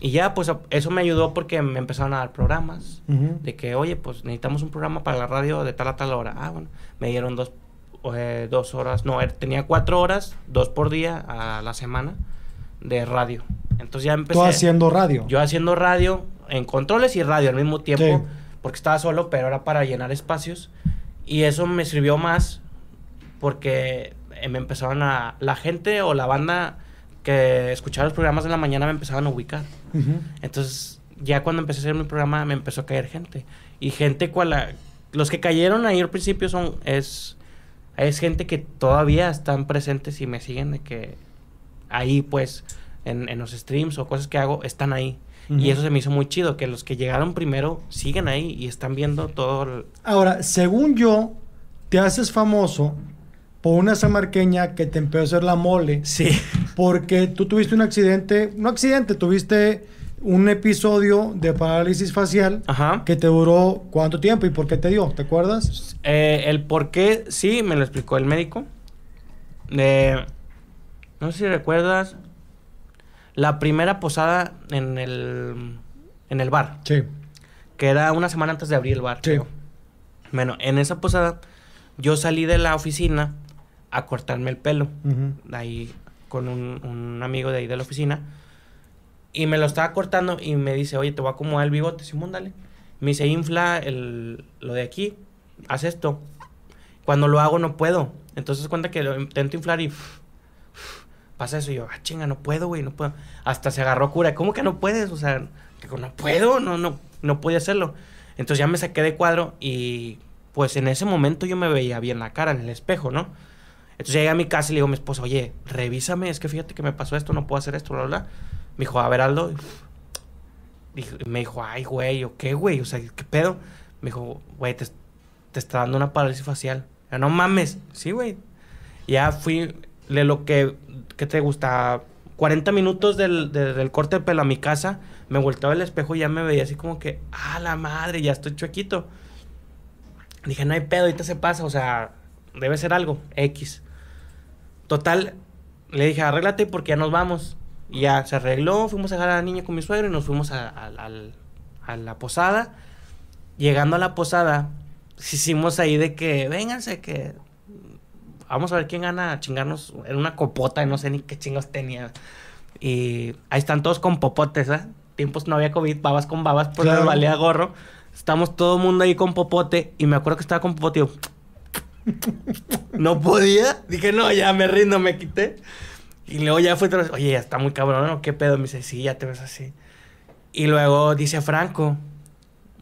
y ya, pues eso me ayudó porque me empezaron a dar programas. De que, oye, pues necesitamos un programa para la radio de tal a tal hora. Ah, bueno, me dieron dos, eh, dos horas, no, er, tenía cuatro horas, dos por día a la semana de radio. Entonces ya empecé. ¿Tú haciendo radio? Yo haciendo radio, en controles y radio al mismo tiempo, porque estaba solo, pero era para llenar espacios. Y eso me sirvió más porque eh, me empezaron a... La gente o la banda que escuchaba los programas de la mañana me empezaban a ubicar. Entonces, ya cuando empecé a hacer mi programa, me empezó a caer gente. Y gente cual... los que cayeron ahí al principio son... Es, es gente que todavía están presentes y me siguen de que ahí pues en, en los streams o cosas que hago están ahí. Y eso se me hizo muy chido, que los que llegaron primero siguen ahí y están viendo todo. Ahora, según yo, te haces famoso por una samarqueña que te empezó a hacer la mole. Sí. Porque tú tuviste un accidente, no accidente, tuviste un episodio de parálisis facial Ajá. que te duró cuánto tiempo y por qué te dio, ¿te acuerdas? Eh, el por qué, sí, me lo explicó el médico. Eh, no sé si recuerdas la primera posada en el, en el bar. Sí. Que era una semana antes de abrir el bar. Sí. Bueno, en esa posada yo salí de la oficina a cortarme el pelo. Ahí con un, un amigo de ahí de la oficina. Y me lo estaba cortando y me dice, oye, te voy a acomodar el bigote, Simón, dale. Me dice, infla el, lo de aquí, haz esto. Cuando lo hago no puedo. Entonces cuenta que lo intento inflar y pasa eso. Y yo, ah, chinga, no puedo, güey, no puedo. Hasta se agarró cura. ¿Cómo que no puedes? O sea, que no puedo, no, no, no podía hacerlo. Entonces ya me saqué de cuadro y pues en ese momento yo me veía bien la cara en el espejo, ¿no? Entonces llegué a mi casa y le digo a mi esposa, oye, revísame, es que fíjate que me pasó esto, no puedo hacer esto, bla, bla. Me dijo, a ver, Aldo. Dijo- me dijo, ay, güey, ¿o qué, güey? O sea, ¿qué pedo? Me dijo, güey, te, te está dando una parálisis facial. Yo, no mames. Sí, güey. Ya fui, de lo que, ¿qué te gusta? 40 minutos del, de- del corte de pelo a mi casa, me volteaba el espejo y ya me veía así como que, ah, la madre, ya estoy chuequito. Dije, no hay pedo, ahorita se pasa, o sea, debe ser algo, X. Total, le dije, arréglate porque ya nos vamos. Y ya se arregló, fuimos a dejar a la niña con mi suegro y nos fuimos a, a- a la posada. Llegando a la posada, hicimos ahí de que, vénganse, que vamos a ver quién gana a chingarnos en una copota, no sé ni qué chingos tenía. Y ahí están todos con popotes, ¿eh? Tiempos no había COVID, babas con babas, pues Claro. valía gorro. Estamos todo el mundo ahí con popote y me acuerdo que estaba con popote y yo, no podía. Dije, no, ya me rindo, me quité. Y luego ya fue oye, ya está muy cabrón, ¿no? ¿Qué pedo? Me dice, sí, ya te ves así. Y luego dice Franco,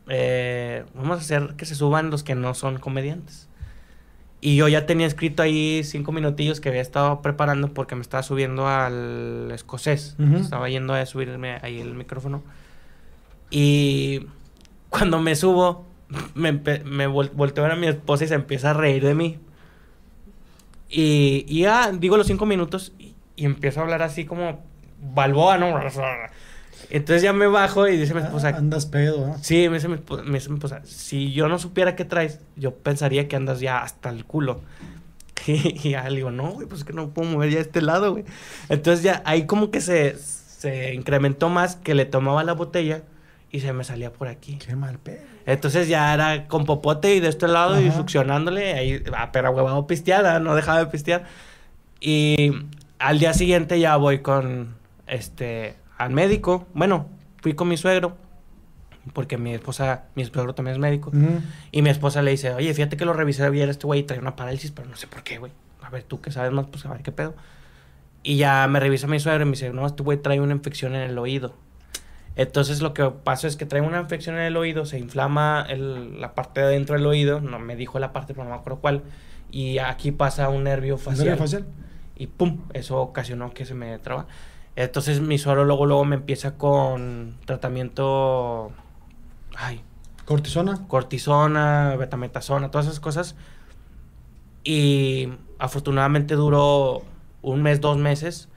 eh, vamos a hacer que se suban los que no son comediantes. Y yo ya tenía escrito ahí cinco minutillos que había estado preparando porque me estaba subiendo al escocés. Estaba yendo a subirme ahí el micrófono. Y cuando me subo, me, me vol- volteo a ver a mi esposa y se empieza a reír de mí. Y, y ya digo los cinco minutos y, y empiezo a hablar así como Balboa, ¿no? Entonces ya me bajo y dice mi esposa, Andas pedo, ¿no? Sí, me dice mi me dice mi esposa, si yo no supiera qué traes, yo pensaría que andas ya hasta el culo. Y, y ya le digo, no, güey, pues es que no puedo mover ya este lado, güey. Entonces ya ahí como que se, se incrementó más que le tomaba la botella y se me salía por aquí. Qué mal pedo. Entonces ya era con popote y de este lado y Ajá. succionándole, ahí, ah, pero huevado pisteada, no dejaba de pistear. Y al día siguiente ya voy con, este, al médico. Bueno, fui con mi suegro, porque mi esposa, mi suegro también es médico. Ujú. Y mi esposa le dice, oye, fíjate que lo revisé ayer, este güey trae una parálisis, pero no sé por qué, güey. A ver, tú que sabes más, pues a ver qué pedo. Y ya me revisa mi suegro y me dice, no, este güey trae una infección en el oído. Entonces lo que pasa es que trae una infección en el oído, se inflama el- la parte de adentro del oído, no me dijo la parte, pero no me acuerdo cuál. Y aquí pasa un nervio facial. ¿Nervio facial? Y pum, eso ocasionó que se me traba. Entonces mi luego, luego me empieza con tratamiento... Ay, ¿Cortisona? cortisona, betametasona, todas esas cosas. Y afortunadamente duró un mes, dos meses,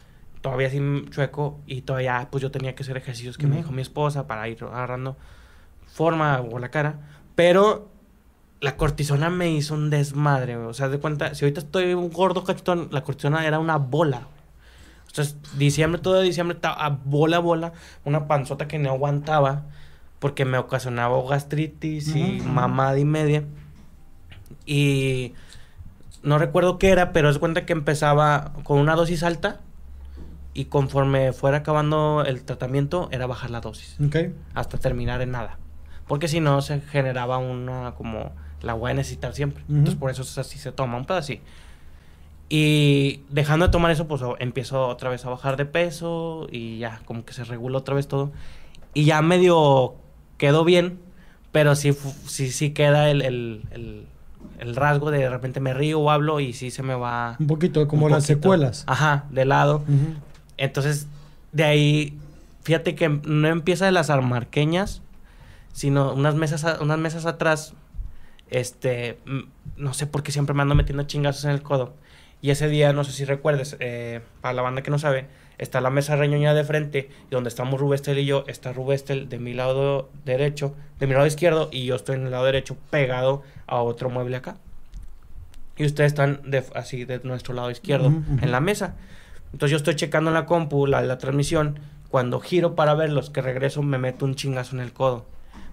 todavía sin chueco, y todavía pues yo tenía que hacer ejercicios que me dijo mi esposa para ir agarrando forma o la cara. Pero la cortisona me hizo un desmadre, güey. o sea, de cuenta, si ahorita estoy un gordo cachetón, la cortisona era una bola. güey. Entonces, diciembre, todo diciembre estaba a bola, bola, una panzota que no aguantaba porque me ocasionaba gastritis y mamada y media. Y no recuerdo qué era, pero es cuenta que empezaba con una dosis alta Y conforme fuera acabando el tratamiento, era bajar la dosis. Ok. Hasta terminar en nada. Porque si no, se generaba una como... La voy a necesitar siempre. Ujú. Entonces, por eso es así se toma, un pedacito. Y dejando de tomar eso, pues empiezo otra vez a bajar de peso y ya, como que se regula otra vez todo. Y ya medio quedó bien, pero sí, sí, sí queda el, el, el- el rasgo de de repente me río o hablo y sí se me va... Un poquito, como un las poquito. secuelas. Ajá, de lado. Ujú. Entonces, de ahí, fíjate que no empieza de las armarqueñas, sino unas mesas, a- unas mesas atrás, este, no sé por qué siempre me ando metiendo chingazos en el codo. Y ese día, no sé si recuerdes, eh, para la banda que no sabe, está la mesa reñoña de frente, y donde estamos Rubestel y yo, está Rubestel de mi lado derecho, de mi lado izquierdo, y yo estoy en el lado derecho pegado a otro mueble acá. Y ustedes están de, así de nuestro lado izquierdo, en la mesa. Entonces yo estoy checando en la compu, la, la transmisión. Cuando giro para verlos, que regreso, me meto un chingazo en el codo.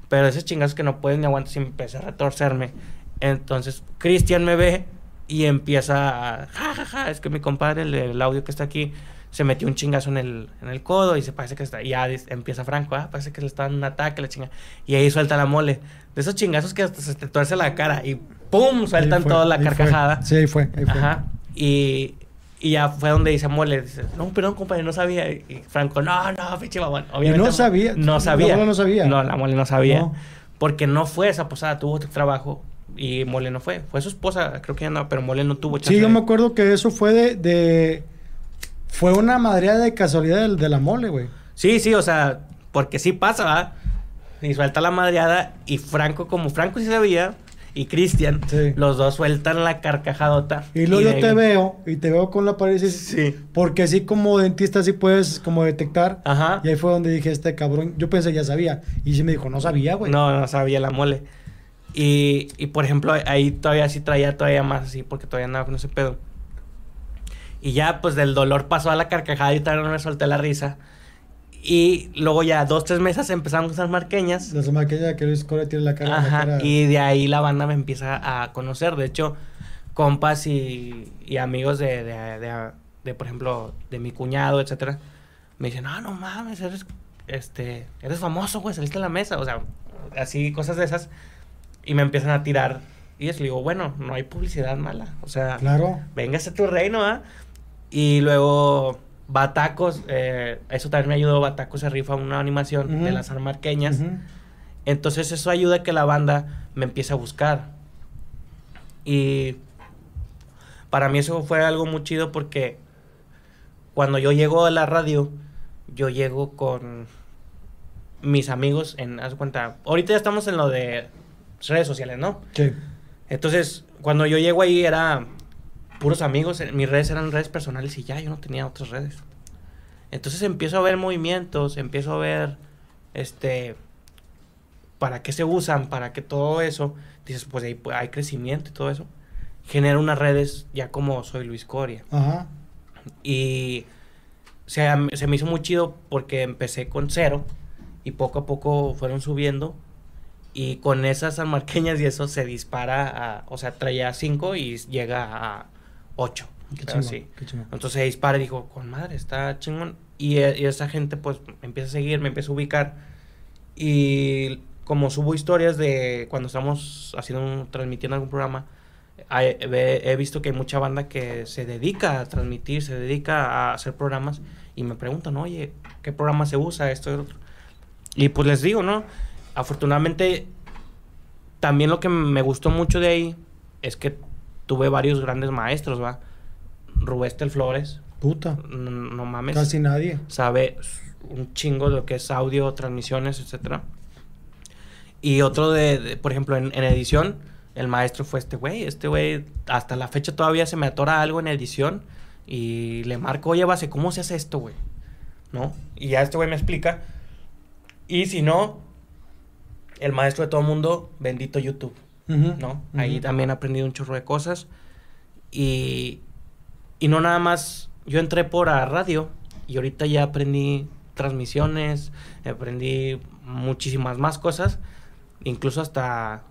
Pero ese chingazo que no puedes ni aguantas y empecé a retorcerme. Entonces Cristian me ve y empieza a... Ja, ja, ja, es que mi compadre, el, el audio que está aquí, se metió un chingazo en el, en el codo y se parece que está... Y ya empieza Franco, ah, parece que le está dando un ataque, la chinga. Y ahí suelta la mole. De esos chingazos que hasta se te tuerce la cara y ¡pum! Sueltan fue, toda la ahí fue. carcajada. Sí, ahí fue, ahí fue. Ajá. Y, y ya fue donde dice Mole, dice, no, perdón, compadre, no sabía. Y Franco, no, no, pinche mamón. Obviamente. no sabía? No La sabía. Mole no sabía. No, la Mole no sabía. No. Porque no fue esa posada, tuvo otro trabajo. Y Mole no fue. Fue su esposa, creo que ya no, pero Mole no tuvo Sí, yo me acuerdo que eso fue de... de- Fue una madreada de casualidad de, de la mole, güey. Sí, sí, o sea, porque sí pasa, ¿verdad? Y suelta la madreada. Y Franco, como Franco sí sabía, y Cristian, Sí. los dos sueltan la carcajadota. Y luego yo de te veo, y te veo con la pared y dices, Sí. Porque así como dentista sí puedes como detectar. Ajá. Y ahí fue donde dije, este cabrón, yo pensé ya sabía. Y sí me dijo, no sabía, güey. No, no sabía la mole. Y, y por ejemplo, ahí todavía sí traía todavía más así, porque todavía andaba con ese pedo. Y ya, pues del dolor pasó a la carcajada y todavía no me solté la risa. Y luego ya dos, tres meses empezamos a marqueñas. La semana que Luis Correa tiene la cara. la Ajá, cara- y de ahí la banda me empieza a conocer. De hecho, compas y, y amigos de, de, de- de, por ejemplo, de mi cuñado, etcétera, me dicen, no, no mames, eres, este, eres famoso, güey, saliste a la mesa. O sea, así, cosas de esas. Y me empiezan a tirar. Y les digo, bueno, no hay publicidad mala. O sea, Claro. véngase a tu reino, ¿ah? Y luego Batacos, eh, eso también me ayudó. Batacos se rifa una animación de las armarqueñas. Entonces eso ayuda a que la banda me empiece a buscar. Y para mí eso fue algo muy chido porque cuando yo llego a la radio, yo llego con mis amigos en, haz cuenta, ahorita ya estamos en lo de redes sociales, ¿no? Sí. Entonces, cuando yo llego ahí era puros amigos, eh, mis redes eran redes personales y ya, yo no tenía otras redes. Entonces empiezo a ver movimientos, empiezo a ver, este, para qué se usan, para qué todo eso. Dices, pues ahí hay crecimiento y todo eso. Genero unas redes ya como soy Luis Coria. Ajá. Y se, se me hizo muy chido porque empecé con cero y poco a poco fueron subiendo. Y con esas almarqueñas y eso se dispara a, o sea, traía cinco y llega a ocho. Qué pero chingón. sí. Qué chingón. Entonces dispara y dijo, con madre, está chingón. Y, eh, y esa gente pues me empieza a seguir, me empieza a ubicar. Y como subo historias de cuando estamos haciendo transmitiendo algún programa, hay- he, he visto que hay mucha banda que se dedica a transmitir, se dedica a hacer programas y me preguntan, oye, ¿qué programa se usa? Esto y otro. Y pues les digo, ¿no? Afortunadamente, también lo que me gustó mucho de ahí es que tuve varios grandes maestros, ¿va? Rubestel Flores, Puta. no, no mames, Casi nadie. sabe un chingo de lo que es audio, transmisiones, etcétera. Y otro de, de, por ejemplo, en, en edición, el maestro fue este güey. Este güey, hasta la fecha todavía se me atora algo en edición y le marco, oye, base, ¿cómo se hace esto, güey? ¿No? Y ya este güey me explica. Y si no, el maestro de todo mundo, bendito YouTube. ¿No? Ujú. Ahí también he aprendido un chorro de cosas. Y, y no nada más, yo entré por a radio y ahorita ya aprendí transmisiones, aprendí muchísimas más cosas, incluso hasta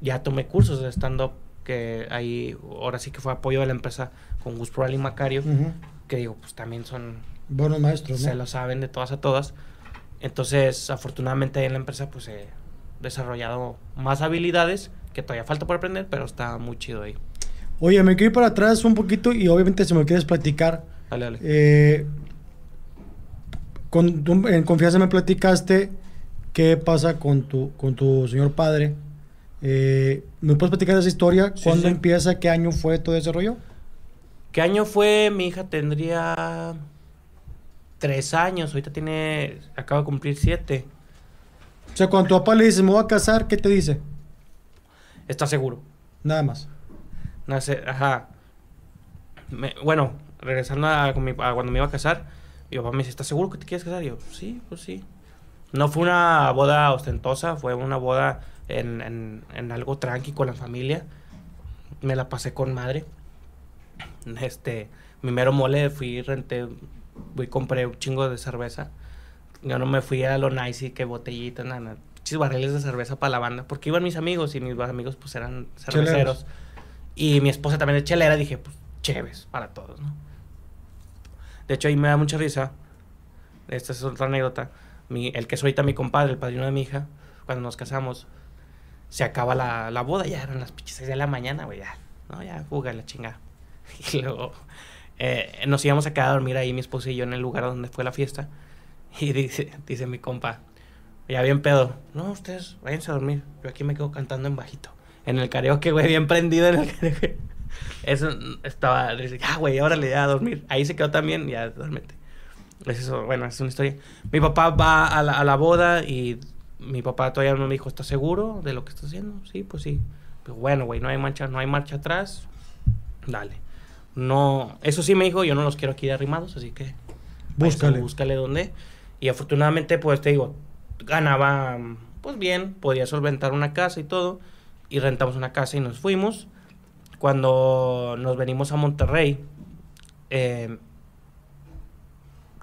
ya tomé cursos de stand-up que ahí ahora sí que fue apoyo de la empresa con Gus Proal y Macario, Ujú. que digo, pues también son Buenos maestros, se ¿no? lo saben de todas a todas. Entonces, afortunadamente en la empresa pues he desarrollado más habilidades que todavía falta por aprender, pero está muy chido ahí. Oye, me quiero ir para atrás un poquito y obviamente si me quieres platicar. Dale, dale. eh, con, en confianza me platicaste qué pasa con tu, con tu señor padre. Eh, ¿Me puedes platicar esa historia? Sí, ¿Cuándo sí. empieza? ¿Qué año fue todo ese rollo? ¿Qué año fue? Mi hija tendría tres años, ahorita tiene, acaba de cumplir siete. O sea, cuando tu papá le dice, me voy a casar, ¿qué te dice? ¿Está seguro? Nada más. No sé, ajá. Me- bueno, regresando a, con mi- a cuando me iba a casar, mi papá me dice, ¿estás seguro que te quieres casar? Y yo, sí, pues sí. No fue una boda ostentosa, fue una boda en, en, en algo tranqui con la familia. Me la pasé con madre. Este, mi mero mole, fui, renté, fui, compré un chingo de cerveza. Yo no me fui a lo nice y que botellitas, nada, Pinches barriles de cerveza para la banda. Porque iban mis amigos y mis amigos pues eran cerveceros. Cheleros. Y mi esposa también es chelera. Dije, pues, chéves para todos, ¿no? De hecho, ahí me da mucha risa. Esta es otra anécdota. Mi, el que es ahorita mi compadre, el padrino de mi hija, cuando nos casamos, se acaba la, la boda. Ya eran las pinches seis de la mañana, güey. Ya, no, ya, fuga la chingada. Y luego eh, nos íbamos a quedar a dormir ahí, mi esposa y yo, en el lugar donde fue la fiesta. Y dice, dice mi compa, ya bien pedo. No, ustedes váyanse a dormir. Yo aquí me quedo cantando en bajito. En el karaoke, güey, bien prendido en el karaoke. Eso estaba, ah, güey, órale, ya a dormir. Ahí se quedó también, ya, duérmete. Es eso, bueno, es una historia. Mi papá va a la, a la boda y mi papá todavía no me dijo, ¿estás seguro de lo que estás haciendo? Sí, pues sí. Pues bueno, güey, no hay marcha, no hay marcha atrás. Dale. No, eso sí me dijo, yo no los quiero aquí derrimados, así que Búscale. búscale dónde. Y afortunadamente, pues te digo, ganaba pues bien, podía solventar una casa y todo. Y rentamos una casa y nos fuimos. Cuando nos venimos a Monterrey, eh,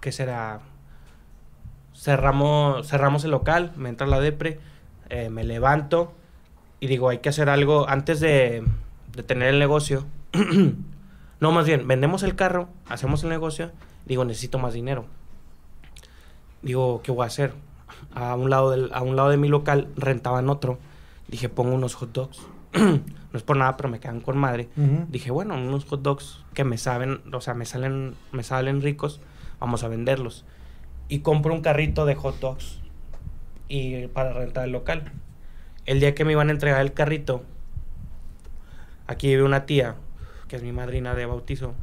¿qué será? Cerramos, cerramos el local, me entra la depre, eh, me levanto y digo, hay que hacer algo antes de, de tener el negocio. no, más bien, vendemos el carro, hacemos el negocio, digo, necesito más dinero. Digo, ¿qué voy a hacer? A un lado, del, a un lado de mi local rentaban otro. Dije, pongo unos hot dogs. no es por nada, pero me quedan con madre. Dije, bueno, unos hot dogs que me saben, o sea, me salen, me salen ricos, vamos a venderlos. Y compro un carrito de hot dogs y para rentar el local. El día que me iban a entregar el carrito, aquí vive una tía, que es mi madrina de bautizo.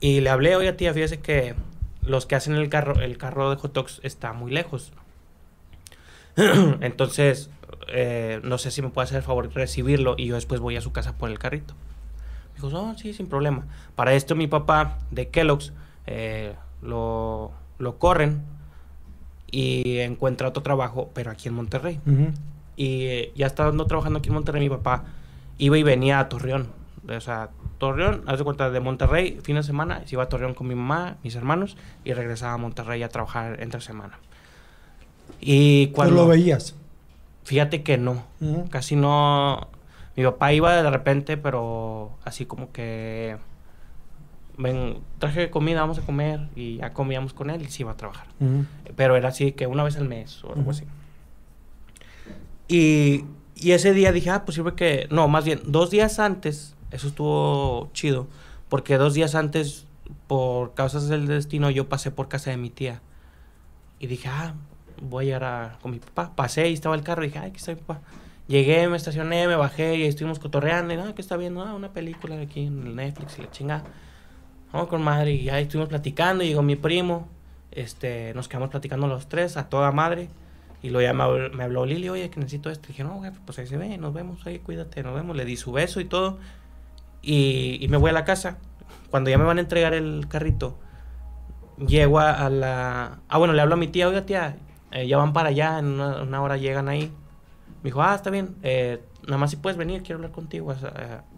Y le hablé, oye tía, fíjese que los que hacen el carro, el carro de hot dogs está muy lejos. Entonces, eh, no sé si me puede hacer el favor de recibirlo y yo después voy a su casa por el carrito. Dijo, no, sí, sin problema. Para esto mi papá de Kellogg's eh, lo, lo corren y encuentra otro trabajo, pero aquí en Monterrey. Y eh, ya estando trabajando aquí en Monterrey, mi papá iba y venía a Torreón. O sea, Torreón, haz de cuenta, de Monterrey, fin de semana, se iba a Torreón con mi mamá, mis hermanos, y regresaba a Monterrey a trabajar entre semana. Y Tú cuando... lo veías. Fíjate que no, casi no... Mi papá iba de repente, pero así como que... Ven, traje comida, vamos a comer, y ya comíamos con él y se iba a trabajar. Ujú. Pero era así que una vez al mes o algo así. Y, y ese día dije, ah, pues sirve que... No, más bien, dos días antes, eso estuvo chido, porque dos días antes, por causas del destino, yo pasé por casa de mi tía. Y dije, ah, voy a llegar a- con mi papá. Pasé y estaba el carro y dije, ay, aquí está mi papá. Llegué, me estacioné, me bajé y estuvimos cotorreando. Y, ah, ¿qué está viendo? Ah, una película aquí en el Netflix y la chingada. Vamos con madre y ahí estuvimos platicando. Y llegó mi primo. Este, nos quedamos platicando los tres a toda madre. Y luego ya me, habló- me habló Lili, oye, que necesito esto. Y dije, no, güey, pues ahí se ve, nos vemos ahí, cuídate, nos vemos. Le di su beso y todo. Y, me voy a la casa. Cuando ya me van a entregar el carrito, llego a, la... Ah, bueno, le hablo a mi tía, oiga, tía, eh, ya van para allá, en una, una hora llegan ahí. Me dijo, ah, está bien, eh, nada más si puedes venir, quiero hablar contigo, eh,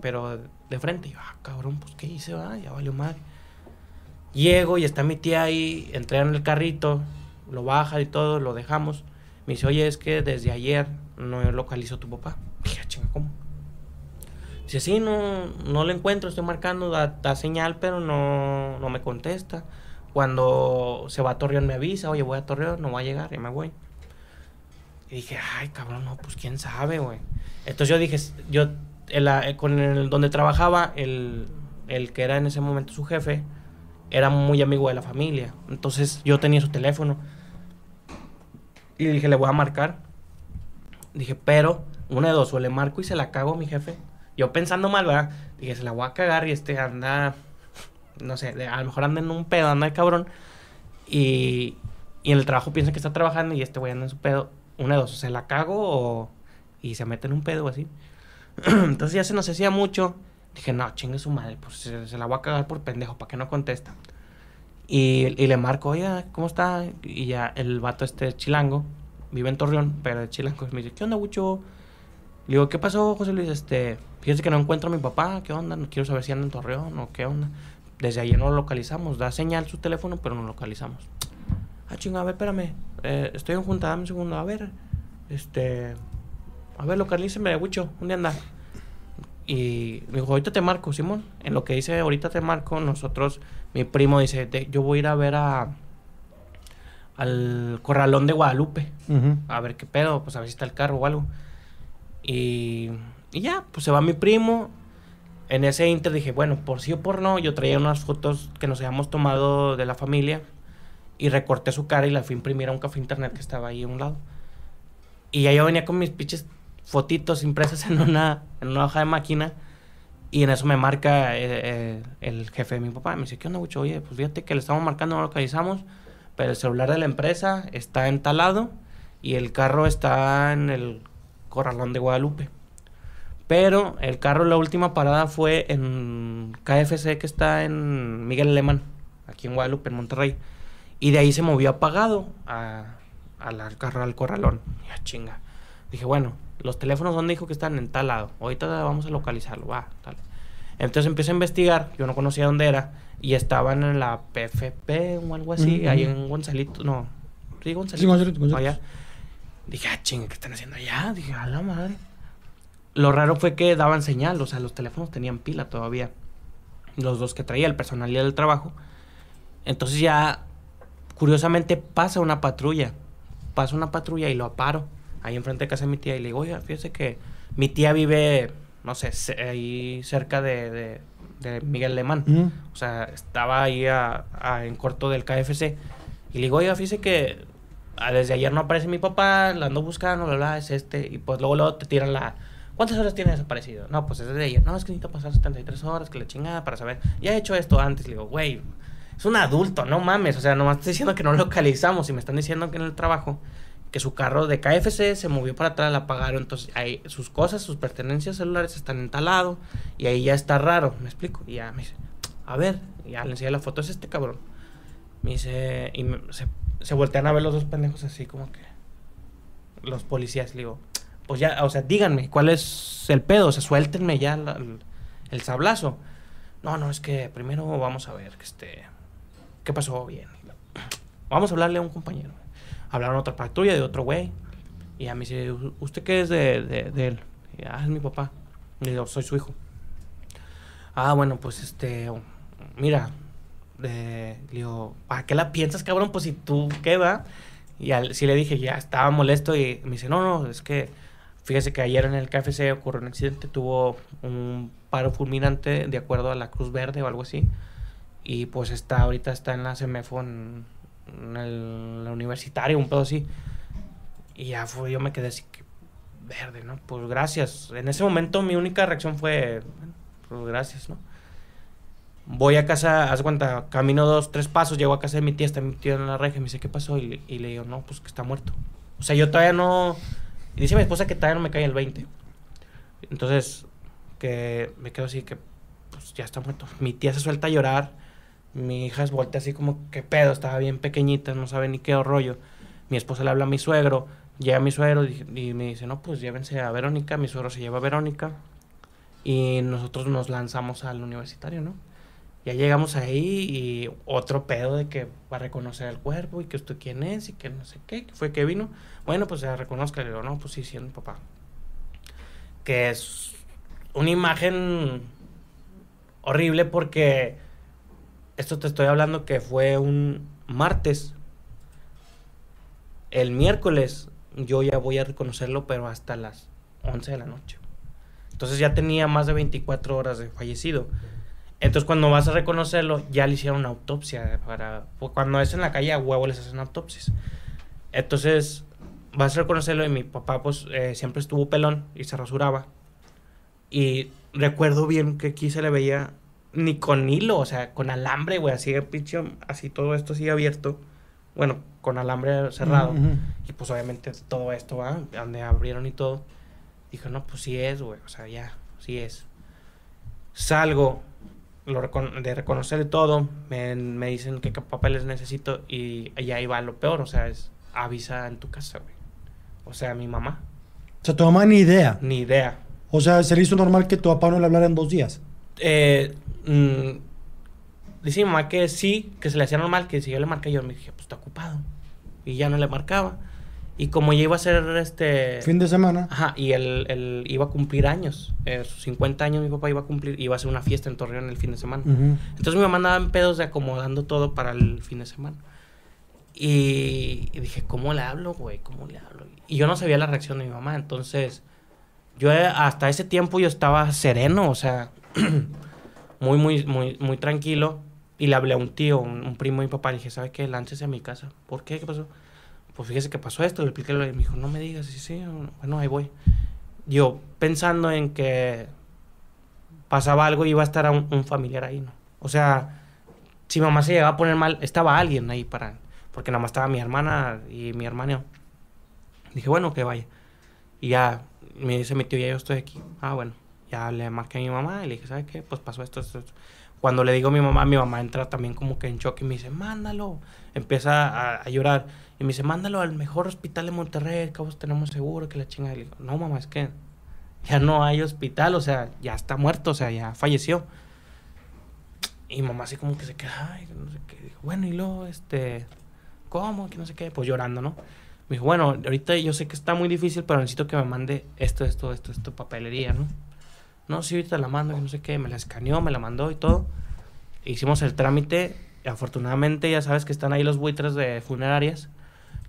pero de frente. Y yo, ah, cabrón, pues, ¿qué hice? Ah, ya valió madre. Llego y está mi tía ahí, entregan el carrito, lo baja y todo, lo dejamos. Me dice, oye, es que desde ayer no localizo tu papá. Dije, "Ah, chinga, ¿cómo? Dice, sí, no, no lo encuentro, estoy marcando, da, da señal, pero no, no me contesta. Cuando se va a Torreón me avisa, oye, voy a Torreón, no va a llegar, y me voy. Y dije, ay, cabrón, no, pues quién sabe, güey. Entonces yo dije, yo, en la- con el, donde trabajaba, el, el que era en ese momento su jefe, era muy amigo de la familia. Entonces yo tenía su teléfono. Y dije, le voy a marcar. Dije, pero, una de dos, o le marco y se la cago a mi jefe. Yo pensando mal, ¿verdad? Dije, se la voy a cagar y este anda, no sé, a lo mejor anda en un pedo, anda de cabrón. Y, y en el trabajo piensa que está trabajando y este güey anda en su pedo. Una de dos, o se la cago o... Y se mete en un pedo así. Entonces ya se nos hacía mucho. Dije, no, chingue su madre, pues se, la voy a cagar por pendejo, ¿para que no contesta? Y, y le marco, oye, ¿cómo está? Y ya el vato este chilango, vive en Torreón, pero de chilango. Me dice, ¿qué onda, Bucho? Le digo, ¿qué pasó, José Luis? Este, fíjese que no encuentro a mi papá, ¿qué onda? No quiero saber si anda en Torreón o qué onda. Desde ayer no lo localizamos, da señal su teléfono, pero no lo localizamos. Ah, chinga, a ver, espérame. Eh, estoy en junta, dame un segundo. A ver, este. A ver, localíceme, Bucho, ¿dónde anda? Y me dijo, ahorita te marco, Simón. En lo que dice, ahorita te marco, nosotros, mi primo dice, "De- yo voy a ir a ver a. al corralón de Guadalupe. A ver qué pedo, pues a ver si está el carro o algo. Y, y ya, pues se va mi primo. En ese inter dije, bueno, por sí o por no, yo traía unas fotos que nos habíamos tomado de la familia y recorté su cara y la fui a imprimir a un café internet que estaba ahí a un lado. Y ya yo venía con mis pinches fotitos impresas en una, en una hoja de máquina y en eso me marca eh, eh, el jefe de mi papá. Me dice, ¿qué onda, mucho? Oye, pues fíjate que le estamos marcando, no lo localizamos, pero el celular de la empresa está entalado y el carro está en el corralón de Guadalupe. Pero el carro, la última parada fue en KFC, que está en Miguel Alemán, aquí en Guadalupe, en Monterrey. Y de ahí se movió apagado a, a la- al carro, al corralón. Ya chinga. Dije, bueno, los teléfonos donde dijo que están en tal lado. Ahorita vamos a localizarlo, va, tal. Entonces empecé a investigar, yo no conocía dónde era, y estaban en la PFP o algo así, ahí en Gonzalito, no, sí, Gonzalito. Sí, Gonzalito, Gonzalito. allá. Dije, ah, chinga, ¿qué están haciendo allá? Dije, a la madre. Lo raro fue que daban señal, o sea, los teléfonos tenían pila todavía. Los dos que traía, el personal y el del trabajo. Entonces ya, curiosamente, pasa una patrulla. Pasa una patrulla y lo aparo. Ahí enfrente de casa de mi tía y le digo, oiga, fíjese que mi tía vive, no sé, ahí cerca de, de, de Miguel Alemán. Ujú. O sea, estaba ahí a- a- en corto del KFC. Y le digo, oiga, fíjese que desde ayer no aparece mi papá, la ando buscando, bla, bla, es este. Y pues luego, luego te tiran la... ¿Cuántas horas tiene desaparecido? No, pues es desde ayer. No, es que necesito pasar 73 horas, que la chingada, para saber. Ya he hecho esto antes. Le digo, güey, es un adulto, no mames. O sea, nomás estoy diciendo que no localizamos. Y me están diciendo que en el trabajo, que su carro de KFC se movió para atrás, la apagaron. Entonces, ahí sus cosas, sus pertenencias celulares están entalados. Y ahí ya está raro, ¿me explico? Y ya me dice, a ver, ya le enseñé la foto, es este cabrón. Me dice, y me- se voltean a ver los dos pendejos así como que los policías. Digo, pues ya, o sea, díganme, ¿cuál es el pedo? O sea, suéltenme ya el, sablazo. No, no, es que primero vamos a ver este, qué pasó bien. Vamos a hablarle a un compañero. Hablaron a otra patrulla de otro güey. Y ya me dice, "¿U- ¿usted qué es de, él? Y, ah, es mi papá. Le digo, soy su hijo. Ah, bueno, pues este, mira, le digo, ¿para qué la piensas, cabrón? Pues si tú, ¿qué va? Y al, sí le dije, ya estaba molesto y me dice, no, no, es que fíjese que ayer en el KFC ocurrió un accidente, tuvo un paro fulminante de acuerdo a la Cruz Verde o algo así. Y pues está, ahorita está en la CEMEFO, en, la universitaria, un pedo así. Y ya fue, yo me quedé así que verde, ¿no? Pues gracias. En ese momento mi única reacción fue, "Bueno, pues gracias, ¿no? Voy a casa, haz cuenta, camino dos, tres pasos, llego a casa de mi tía, está mi tía en la reja me dice, ¿qué pasó? Y, le- digo, no, pues que está muerto. O sea, yo todavía no... Y dice mi esposa que todavía no me cae el 20. Entonces, que me quedo así que, pues ya está muerto. Mi tía se suelta a llorar, mi hija es voltea así como, ¿qué pedo? Estaba bien pequeñita, no sabe ni qué rollo. Mi esposa le habla a mi suegro, llega mi suegro y, y me dice, no, pues llévense a Verónica, mi suegro se lleva a Verónica. Y nosotros nos lanzamos al universitario, ¿no? Ya llegamos ahí y otro pedo de que va a reconocer el cuerpo y que usted quién es y que no sé qué, que fue que vino. Bueno, pues ya reconozca, le digo, no, pues sí, sí, es mi papá. Que es una imagen horrible porque esto te estoy hablando que fue un martes. El miércoles yo ya voy a reconocerlo, pero hasta las 11 de la noche. Entonces ya tenía más de 24 horas de fallecido. Entonces cuando vas a reconocerlo, ya le hicieron una autopsia. Para, cuando es en la calle a huevo les hacen autopsias. Entonces vas a reconocerlo y mi papá pues eh, siempre estuvo pelón y se rasuraba. Y recuerdo bien que aquí se le veía ni con hilo, o sea, con alambre, güey, así el pinche, así todo esto así abierto. Bueno, con alambre cerrado. Y pues obviamente todo esto, ¿va? Donde abrieron y todo. Dije, no, pues sí es, güey, o sea, ya, sí es. Salgo lo recon- de reconocer todo, me, me dicen qué papeles necesito y, y ahí va lo peor, o sea, es avisa en tu casa, güey. O sea, mi mamá, O sea, tu mamá ni idea. ni idea. O sea, se le hizo normal que tu papá no le hablara en dos días. Eh, mm, dice mi mamá que sí, que se le hacía normal, que si yo le marqué, yo me dije, pues está ocupado. Y ya no le marcaba. Y como ya iba a ser este... Fin de semana. Ajá, y él, él iba a cumplir años. Eh, sus 50 años mi papá iba a cumplir, iba a hacer una fiesta en Torreón el fin de semana. Entonces mi mamá andaba en pedos de acomodando todo para el fin de semana. Y, y dije, ¿cómo le hablo, güey? ¿Cómo le hablo? Y yo no sabía la reacción de mi mamá. Entonces, yo eh, hasta ese tiempo yo estaba sereno, o sea, muy, muy, muy, muy tranquilo. Y le hablé a un tío, un, un primo de mi papá. Le dije, ¿sabe qué? Láncese a mi casa. ¿Por qué? ¿Qué pasó? Pues fíjese que pasó esto. Le expliqué y me dijo, no me digas. Sí, sí, bueno, ahí voy. Yo pensando en que pasaba algo y iba a estar a un, un familiar ahí, ¿no? O sea, si mamá se llegaba a poner mal, estaba alguien ahí para... Porque nada más estaba mi hermana y mi hermano. Dije, bueno, que vaya. Y ya me dice mi tío, ya yo estoy aquí. Ah, bueno. Ya le marqué a mi mamá y le dije, ¿sabes qué? Pues pasó esto, esto, esto. Cuando le digo a mi mamá, mi mamá entra también como que en shock y me dice, mándalo. Empieza a, a llorar. Y me dice, mándalo al mejor hospital de Monterrey, vos tenemos seguro, que la chingada. Y le digo, no, mamá, es que ya no hay hospital, o sea, ya está muerto, o sea, ya falleció. Y mamá así como que se queda, ay, no sé qué. Bueno, y luego, este, ¿cómo? Que no sé qué. Pues llorando, ¿no? Me dijo, bueno, ahorita yo sé que está muy difícil, pero necesito que me mande esto, esto, esto, esto, papelería, ¿no? No, sí, ahorita la mando, que no sé qué. Me la escaneó, me la mandó y todo. Hicimos el trámite. Afortunadamente, ya sabes que están ahí los buitres de funerarias.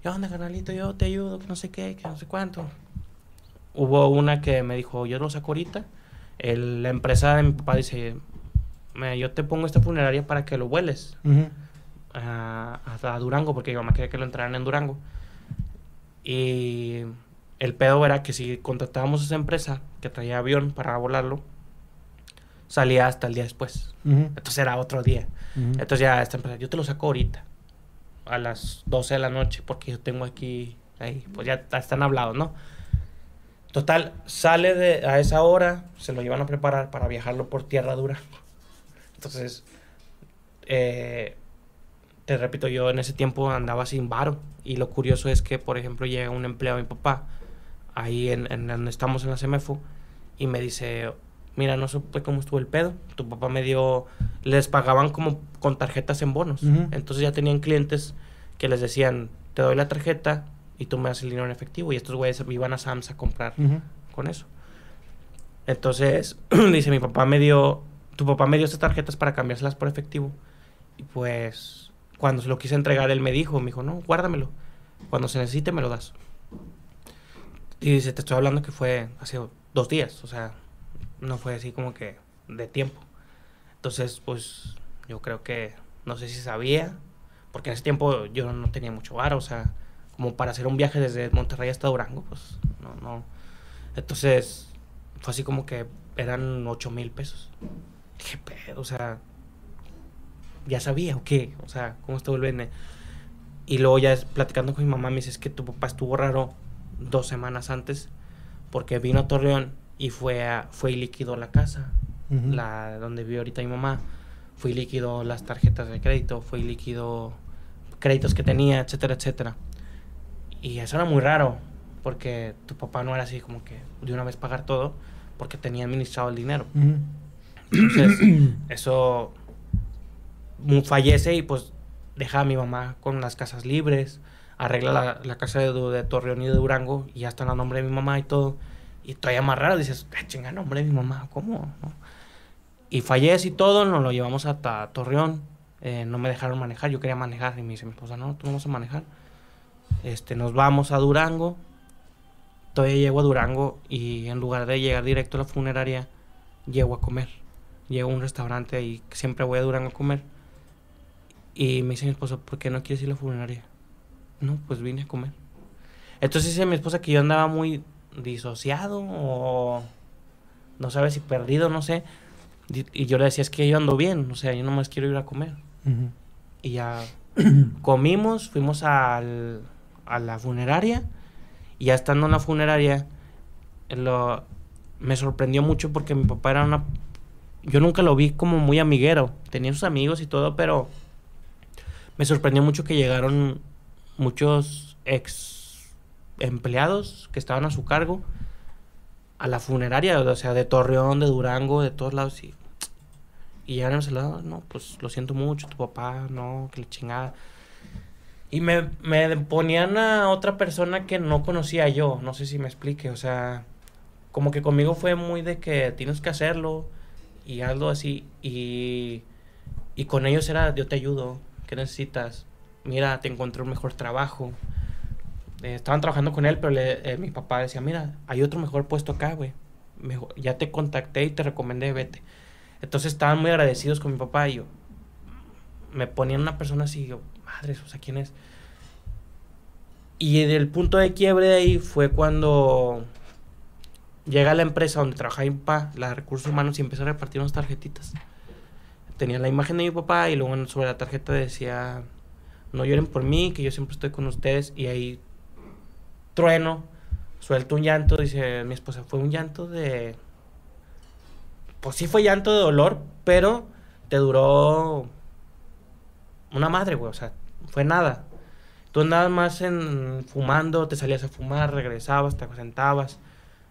¿Qué onda, carnalito? Yo te ayudo, que no sé qué, que no sé cuánto. Hubo una que me dijo, yo lo saco ahorita. El- la empresa de mi papá dice, "Me- yo te pongo esta funeraria para que lo vueles Ujú. a, a Durango, porque mi mamá quería que lo entraran en Durango. Y el pedo era que si contratábamos a esa empresa que traía avión para volarlo, salía hasta el día después. Entonces era otro día. Entonces ya esta empresa, yo te lo saco ahorita, a las 12 de la noche, porque yo tengo aquí, ahí, pues ya están hablados, ¿no? Total, sale de, a esa hora, se lo llevan a preparar para viajarlo por tierra dura. Entonces, eh, te repito, yo en ese tiempo andaba sin varo. Y lo curioso es que, por ejemplo, llega un empleado de mi papá, ahí en, en estamos en la CEMEFO, y me dice, mira, no supe cómo estuvo el pedo. Tu papá me dio, les pagaban como con tarjetas en bonos. Entonces ya tenían clientes que les decían, te doy la tarjeta y tú me das el dinero en efectivo. Y estos güeyes iban a Sams a comprar con eso. Entonces, dice, mi papá me dio, tu papá me dio estas tarjetas para cambiárselas por efectivo. Y pues, cuando se lo quise entregar, él me dijo, me dijo, no, guárdamelo. Cuando se necesite, me lo das. Y dice, te estoy hablando que fue hace dos días, o sea, no fue así como que de tiempo. Entonces, pues, yo creo que, no sé si sabía, porque en ese tiempo yo no tenía mucho varo, o sea, como para hacer un viaje desde Monterrey hasta Durango, pues, no, no. Entonces, fue así como que eran 8 mil pesos. Dije, pedo, o sea, ya sabía o qué, o sea, cómo estuvo el bene. Y luego ya platicando con mi mamá me dice, que tu papá estuvo raro dos semanas antes porque vino a Torreón y fue, a, fue y liquidó la casa, la donde vive ahorita mi mamá. Fue y liquidó las tarjetas de crédito, fue y liquidó créditos que tenía, etcétera, etcétera. Y eso era muy raro, porque tu papá no era así como que de una vez pagar todo, porque tenía administrado el dinero. Entonces, eso fallece y pues deja a mi mamá con las casas libres, arregla la, la casa de, de Torreón y de Durango y ya está a nombre de mi mamá y todo. Y todavía más raro, dices, ah, chinga, nombre de mi mamá, ¿cómo? ¿No? Y fallece y todo, nos lo llevamos hasta Torreón. Eh, no me dejaron manejar, yo quería manejar. Y me dice mi esposa, no, tú no vas a manejar. Este, nos vamos a Durango. Todavía llego a Durango y en lugar de llegar directo a la funeraria, llego a comer. Llego a un restaurante y siempre voy a Durango a comer. Y me dice mi esposa, ¿por qué no quieres ir a la funeraria? No, pues vine a comer. Entonces dice mi esposa que yo andaba muy disociado o no sabe si perdido, no sé. Y yo le decía, es que yo ando bien, o sea, yo nomás quiero ir a comer. Y ya comimos, fuimos al, a la funeraria y ya estando en la funeraria lo, me sorprendió mucho porque mi papá era una... Yo nunca lo vi como muy amiguero, tenía sus amigos y todo, pero me sorprendió mucho que llegaron muchos ex empleados que estaban a su cargo a la funeraria, o sea, de Torreón, de Durango, de todos lados. Y, y llegaron a lado, no, pues lo siento mucho, tu papá, no, que le chingada. Y me, me ponían a otra persona que no conocía yo, no sé si me explique, o sea, como que conmigo fue muy de que tienes que hacerlo y algo así. Y, y con ellos era, yo te ayudo, ¿qué necesitas? Mira, te encontré un mejor trabajo. Eh, estaban trabajando con él, pero eh, mi papá decía, mira, hay otro mejor puesto acá, güey. Ya te contacté y te recomendé, vete. Entonces estaban muy agradecidos con mi papá y yo me ponían una persona así, yo, madre, o sea, ¿quién es? Y el punto de quiebre ahí fue cuando llega a la empresa donde trabaja mi papá, la recursos humanos, y empieza a repartir unas tarjetitas. Tenía la imagen de mi papá y luego sobre la tarjeta decía, no lloren por mí, que yo siempre estoy con ustedes. Y ahí trueno, suelto un llanto, dice mi esposa, fue un llanto de... Pues sí fue llanto de dolor, pero te duró una madre, güey, o sea, fue nada. Tú nada más en fumando, te salías a fumar, regresabas, te sentabas,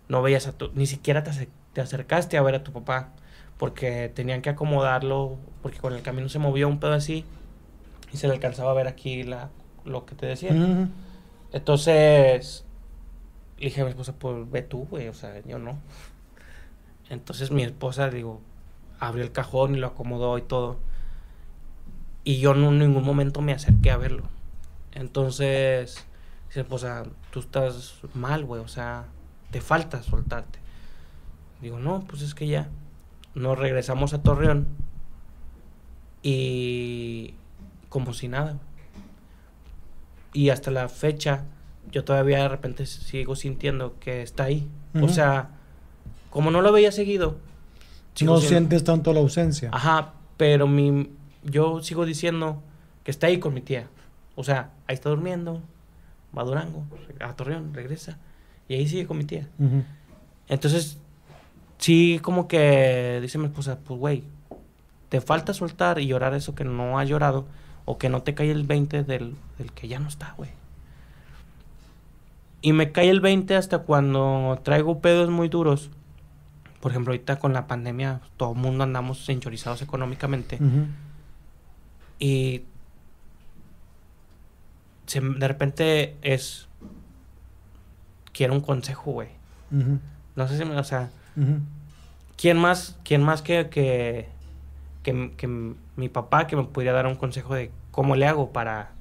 no veías a tu, ni siquiera te, te acercaste a ver a tu papá, porque tenían que acomodarlo, porque con el camino se movió un pedo así, y se le alcanzaba a ver aquí la, lo que te decía. Entonces, le dije a mi esposa, pues ve tú, güey, o sea, yo no. Entonces mi esposa, digo, abrió el cajón y lo acomodó y todo. Y yo en ningún momento me acerqué a verlo. Entonces, dice, esposa, tú estás mal, güey, o sea, te falta soltarte. Digo, no, pues es que ya. Nos regresamos a Torreón y como si nada. Y hasta la fecha, yo todavía de repente sigo sintiendo que está ahí. O sea, como no lo veía seguido. No sientes tanto la ausencia. Ajá, pero mi, yo sigo diciendo que está ahí con mi tía. O sea, ahí está durmiendo, va a Durango, a Torreón, regresa. Y ahí sigue con mi tía. Entonces, sí, como que dice mi esposa, pues güey, te falta soltar y llorar eso que no ha llorado o que no te cae el 20 del, del que ya no está, güey. Y me cae el 20 hasta cuando traigo pedos muy duros. Por ejemplo, ahorita con la pandemia, todo el mundo andamos enchorizados económicamente. Y de repente es. Quiero un consejo, güey. No sé si me. O sea. ¿Quién más, quién más que, que, que, mi papá que me pudiera dar un consejo de cómo le hago para,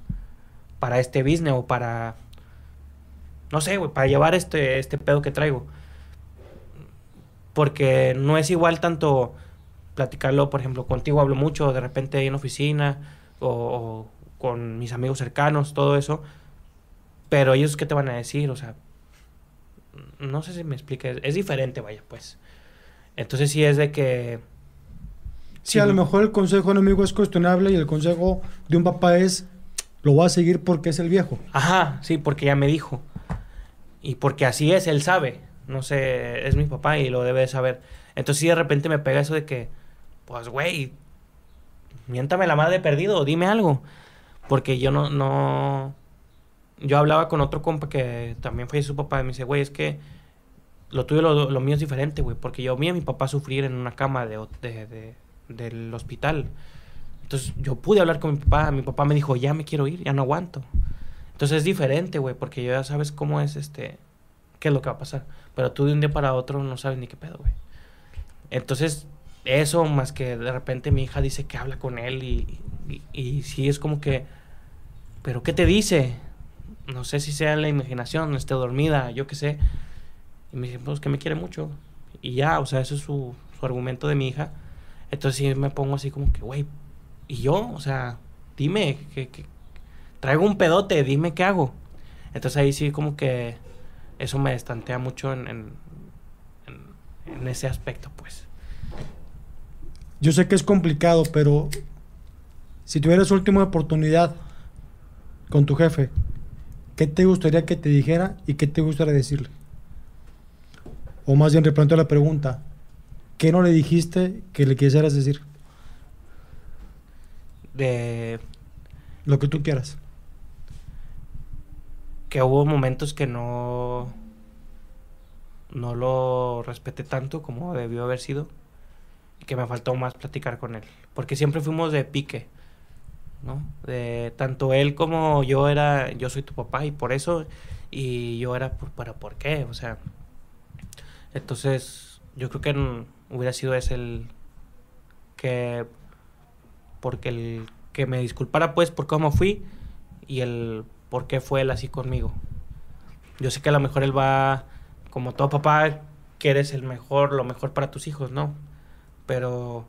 para este business o para, no sé, para llevar este, este pedo que traigo. Porque no es igual tanto platicarlo, por ejemplo, contigo hablo mucho, de repente en oficina o, con mis amigos cercanos, todo eso. Pero ellos, ¿qué te van a decir? O sea, no sé si me explique. Es diferente, vaya, pues. Entonces sí es de que Sí, a lo mejor el consejo de un amigo es cuestionable y el consejo de un papá es, lo voy a seguir porque es el viejo. Ajá, sí, porque ya me dijo. Y porque así es, él sabe. No sé, es mi papá y lo debe de saber. Entonces sí, de repente me pega eso de que, pues, güey, miéntame la madre perdido, dime algo. Porque yo no, no... Yo hablaba con otro compa que también fue su papá y me dice, güey, es que lo tuyo, lo, lo mío es diferente, güey. Porque yo vi a mi papá sufrir en una cama de, de del hospital. Entonces yo pude hablar con mi papá, mi papá me dijo, ya me quiero ir, ya no aguanto. Entonces es diferente, güey, porque ya sabes cómo es este, qué es lo que va a pasar. Pero tú de un día para otro no sabes ni qué pedo, güey. Entonces, eso más que de repente mi hija dice que habla con él y, y, sí es como que, pero ¿qué te dice? No sé si sea la imaginación, esté dormida, yo qué sé. Y me dice, pues que me quiere mucho. Y ya, o sea, eso es su, su argumento de mi hija. Entonces sí me pongo así como que, güey, ¿y yo? O sea, dime, que, traigo un pedote, dime qué hago. Entonces ahí sí como que eso me estantea mucho en, en, en, ese aspecto, pues. Yo sé que es complicado, pero si tuvieras última oportunidad con tu jefe, ¿qué te gustaría que te dijera y qué te gustaría decirle? O más bien replanteo la pregunta, ¿qué no le dijiste que le quisieras decir? De Lo que tú quieras. que hubo momentos que no no lo respeté tanto como debió haber sido que me faltó más platicar con él porque siempre fuimos de pique no de tanto él como yo era yo soy tu papá y por eso y yo era por para por qué o sea entonces yo creo que hubiera sido ese el que porque el que me disculpara pues por cómo fui y el por qué fue él así conmigo. Yo sé que a lo mejor él va, como todo papá, que eres el mejor, lo mejor para tus hijos, ¿no? Pero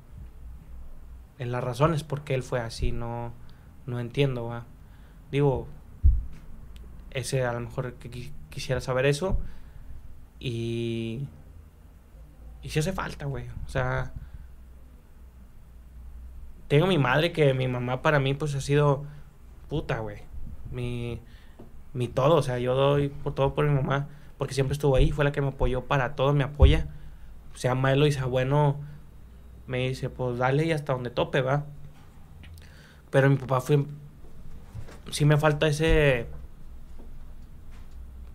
en las razones por qué él fue así, no, no entiendo, ¿va? Digo, ese a lo mejor que qui- quisiera saber eso y... Y si hace falta, güey. O sea, tengo mi madre que mi mamá para mí pues ha sido puta, güey. Mi, mi todo, o sea, yo doy por todo por mi mamá porque siempre estuvo ahí, fue la que me apoyó para todo, me apoya. Sea malo y sea bueno, me dice, pues dale y hasta donde tope, va. Pero mi papá fue sí me falta ese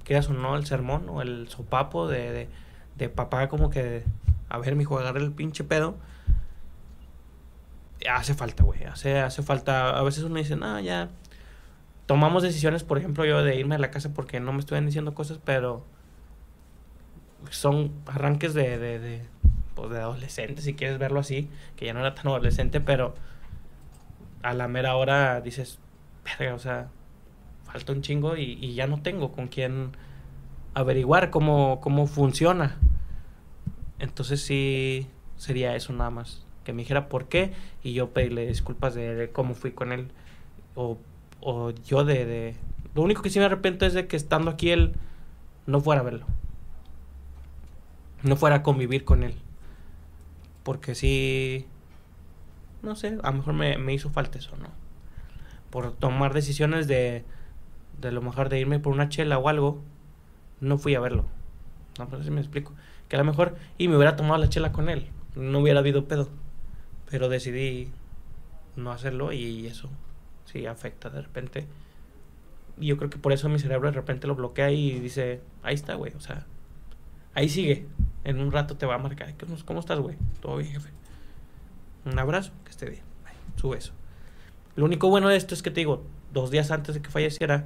quieras o no el sermón o el sopapo de, de papá como que a ver, mijo, agarra el pinche pedo hace falta, güey. Hace, hace falta. A veces uno dice, no, ya. Tomamos decisiones, por ejemplo, yo de irme a la casa porque no me estuvieran diciendo cosas, pero son arranques de, de, de, pues, de adolescente, si quieres verlo así, que ya no era tan adolescente, pero a la mera hora dices, verga, o sea, falta un chingo y, y ya no tengo con quién averiguar cómo, cómo funciona. Entonces sí sería eso nada más que me dijera por qué y yo pedirle disculpas de, cómo fui con él o, o yo de, de, Lo único que sí me arrepiento es de que estando aquí él no fuera a verlo. No fuera a convivir con él. Porque sí... No sé, a lo mejor me, me hizo falta eso, ¿no? Por tomar decisiones de... De lo mejor de irme por una chela o algo. No fui a verlo. No, si me explico. Que a lo mejor... Y me hubiera tomado la chela con él. No hubiera habido pedo pero decidí no hacerlo y eso sí afecta de repente. Y yo creo que por eso mi cerebro de repente lo bloquea y dice, ahí está, güey, o sea, ahí sigue. En un rato te va a marcar, ¿cómo, estás, güey? Todo bien, jefe. Un abrazo, que esté bien. Su beso. Lo único bueno de esto es que te digo, dos días antes de que falleciera,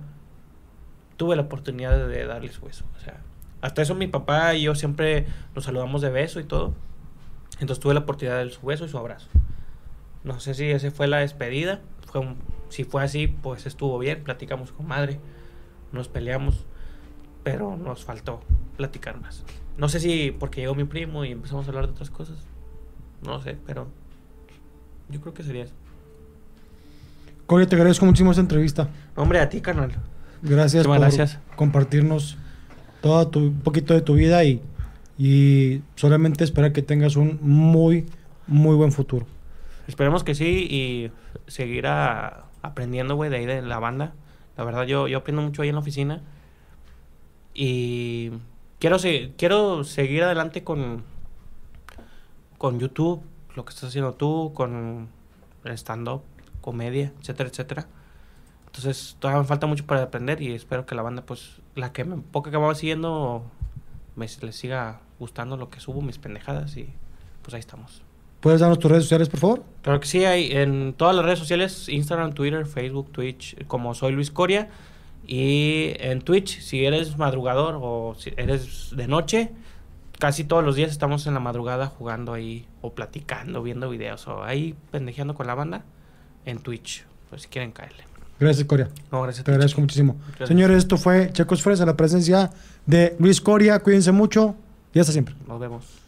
tuve la oportunidad de, de darle su beso. O sea, hasta eso mi papá y yo siempre nos saludamos de beso y todo. Entonces tuve la oportunidad de su beso y su abrazo. No sé si ese fue la despedida. Fue un, si fue así, pues estuvo bien. Platicamos con madre. Nos peleamos. Pero nos faltó platicar más. No sé si porque llegó mi primo y empezamos a hablar de otras cosas. No sé, pero yo creo que sería eso. Cory, te agradezco muchísimo esta entrevista. Hombre, a ti, carnal. Gracias por gracias. compartirnos todo tu, un poquito de tu vida y, y solamente esperar que tengas un muy, muy buen futuro. Esperemos que sí y seguir a- aprendiendo, güey, de ahí de la banda. La verdad, yo, yo aprendo mucho ahí en la oficina. Y quiero, se- quiero seguir adelante con, con YouTube, lo que estás haciendo tú, con el stand-up, comedia, etcétera, etcétera. Entonces, todavía me falta mucho para aprender y espero que la banda, pues, la que me, poca que me va siguiendo, me les siga gustando lo que subo, mis pendejadas y pues ahí estamos. ¿Puedes darnos tus redes sociales, por favor? Claro que sí, hay en todas las redes sociales, Instagram, Twitter, Facebook, Twitch, como soy Luis Coria. Y en Twitch, si eres madrugador o si eres de noche, casi todos los días estamos en la madrugada jugando ahí o platicando, viendo videos o ahí pendejeando con la banda en Twitch. Pues si quieren caerle. Gracias, Coria. No, gracias Te agradezco muchísimo. Gracias. Señores, esto fue Checos Fresa, la presencia de Luis Coria. Cuídense mucho y hasta siempre. Nos vemos.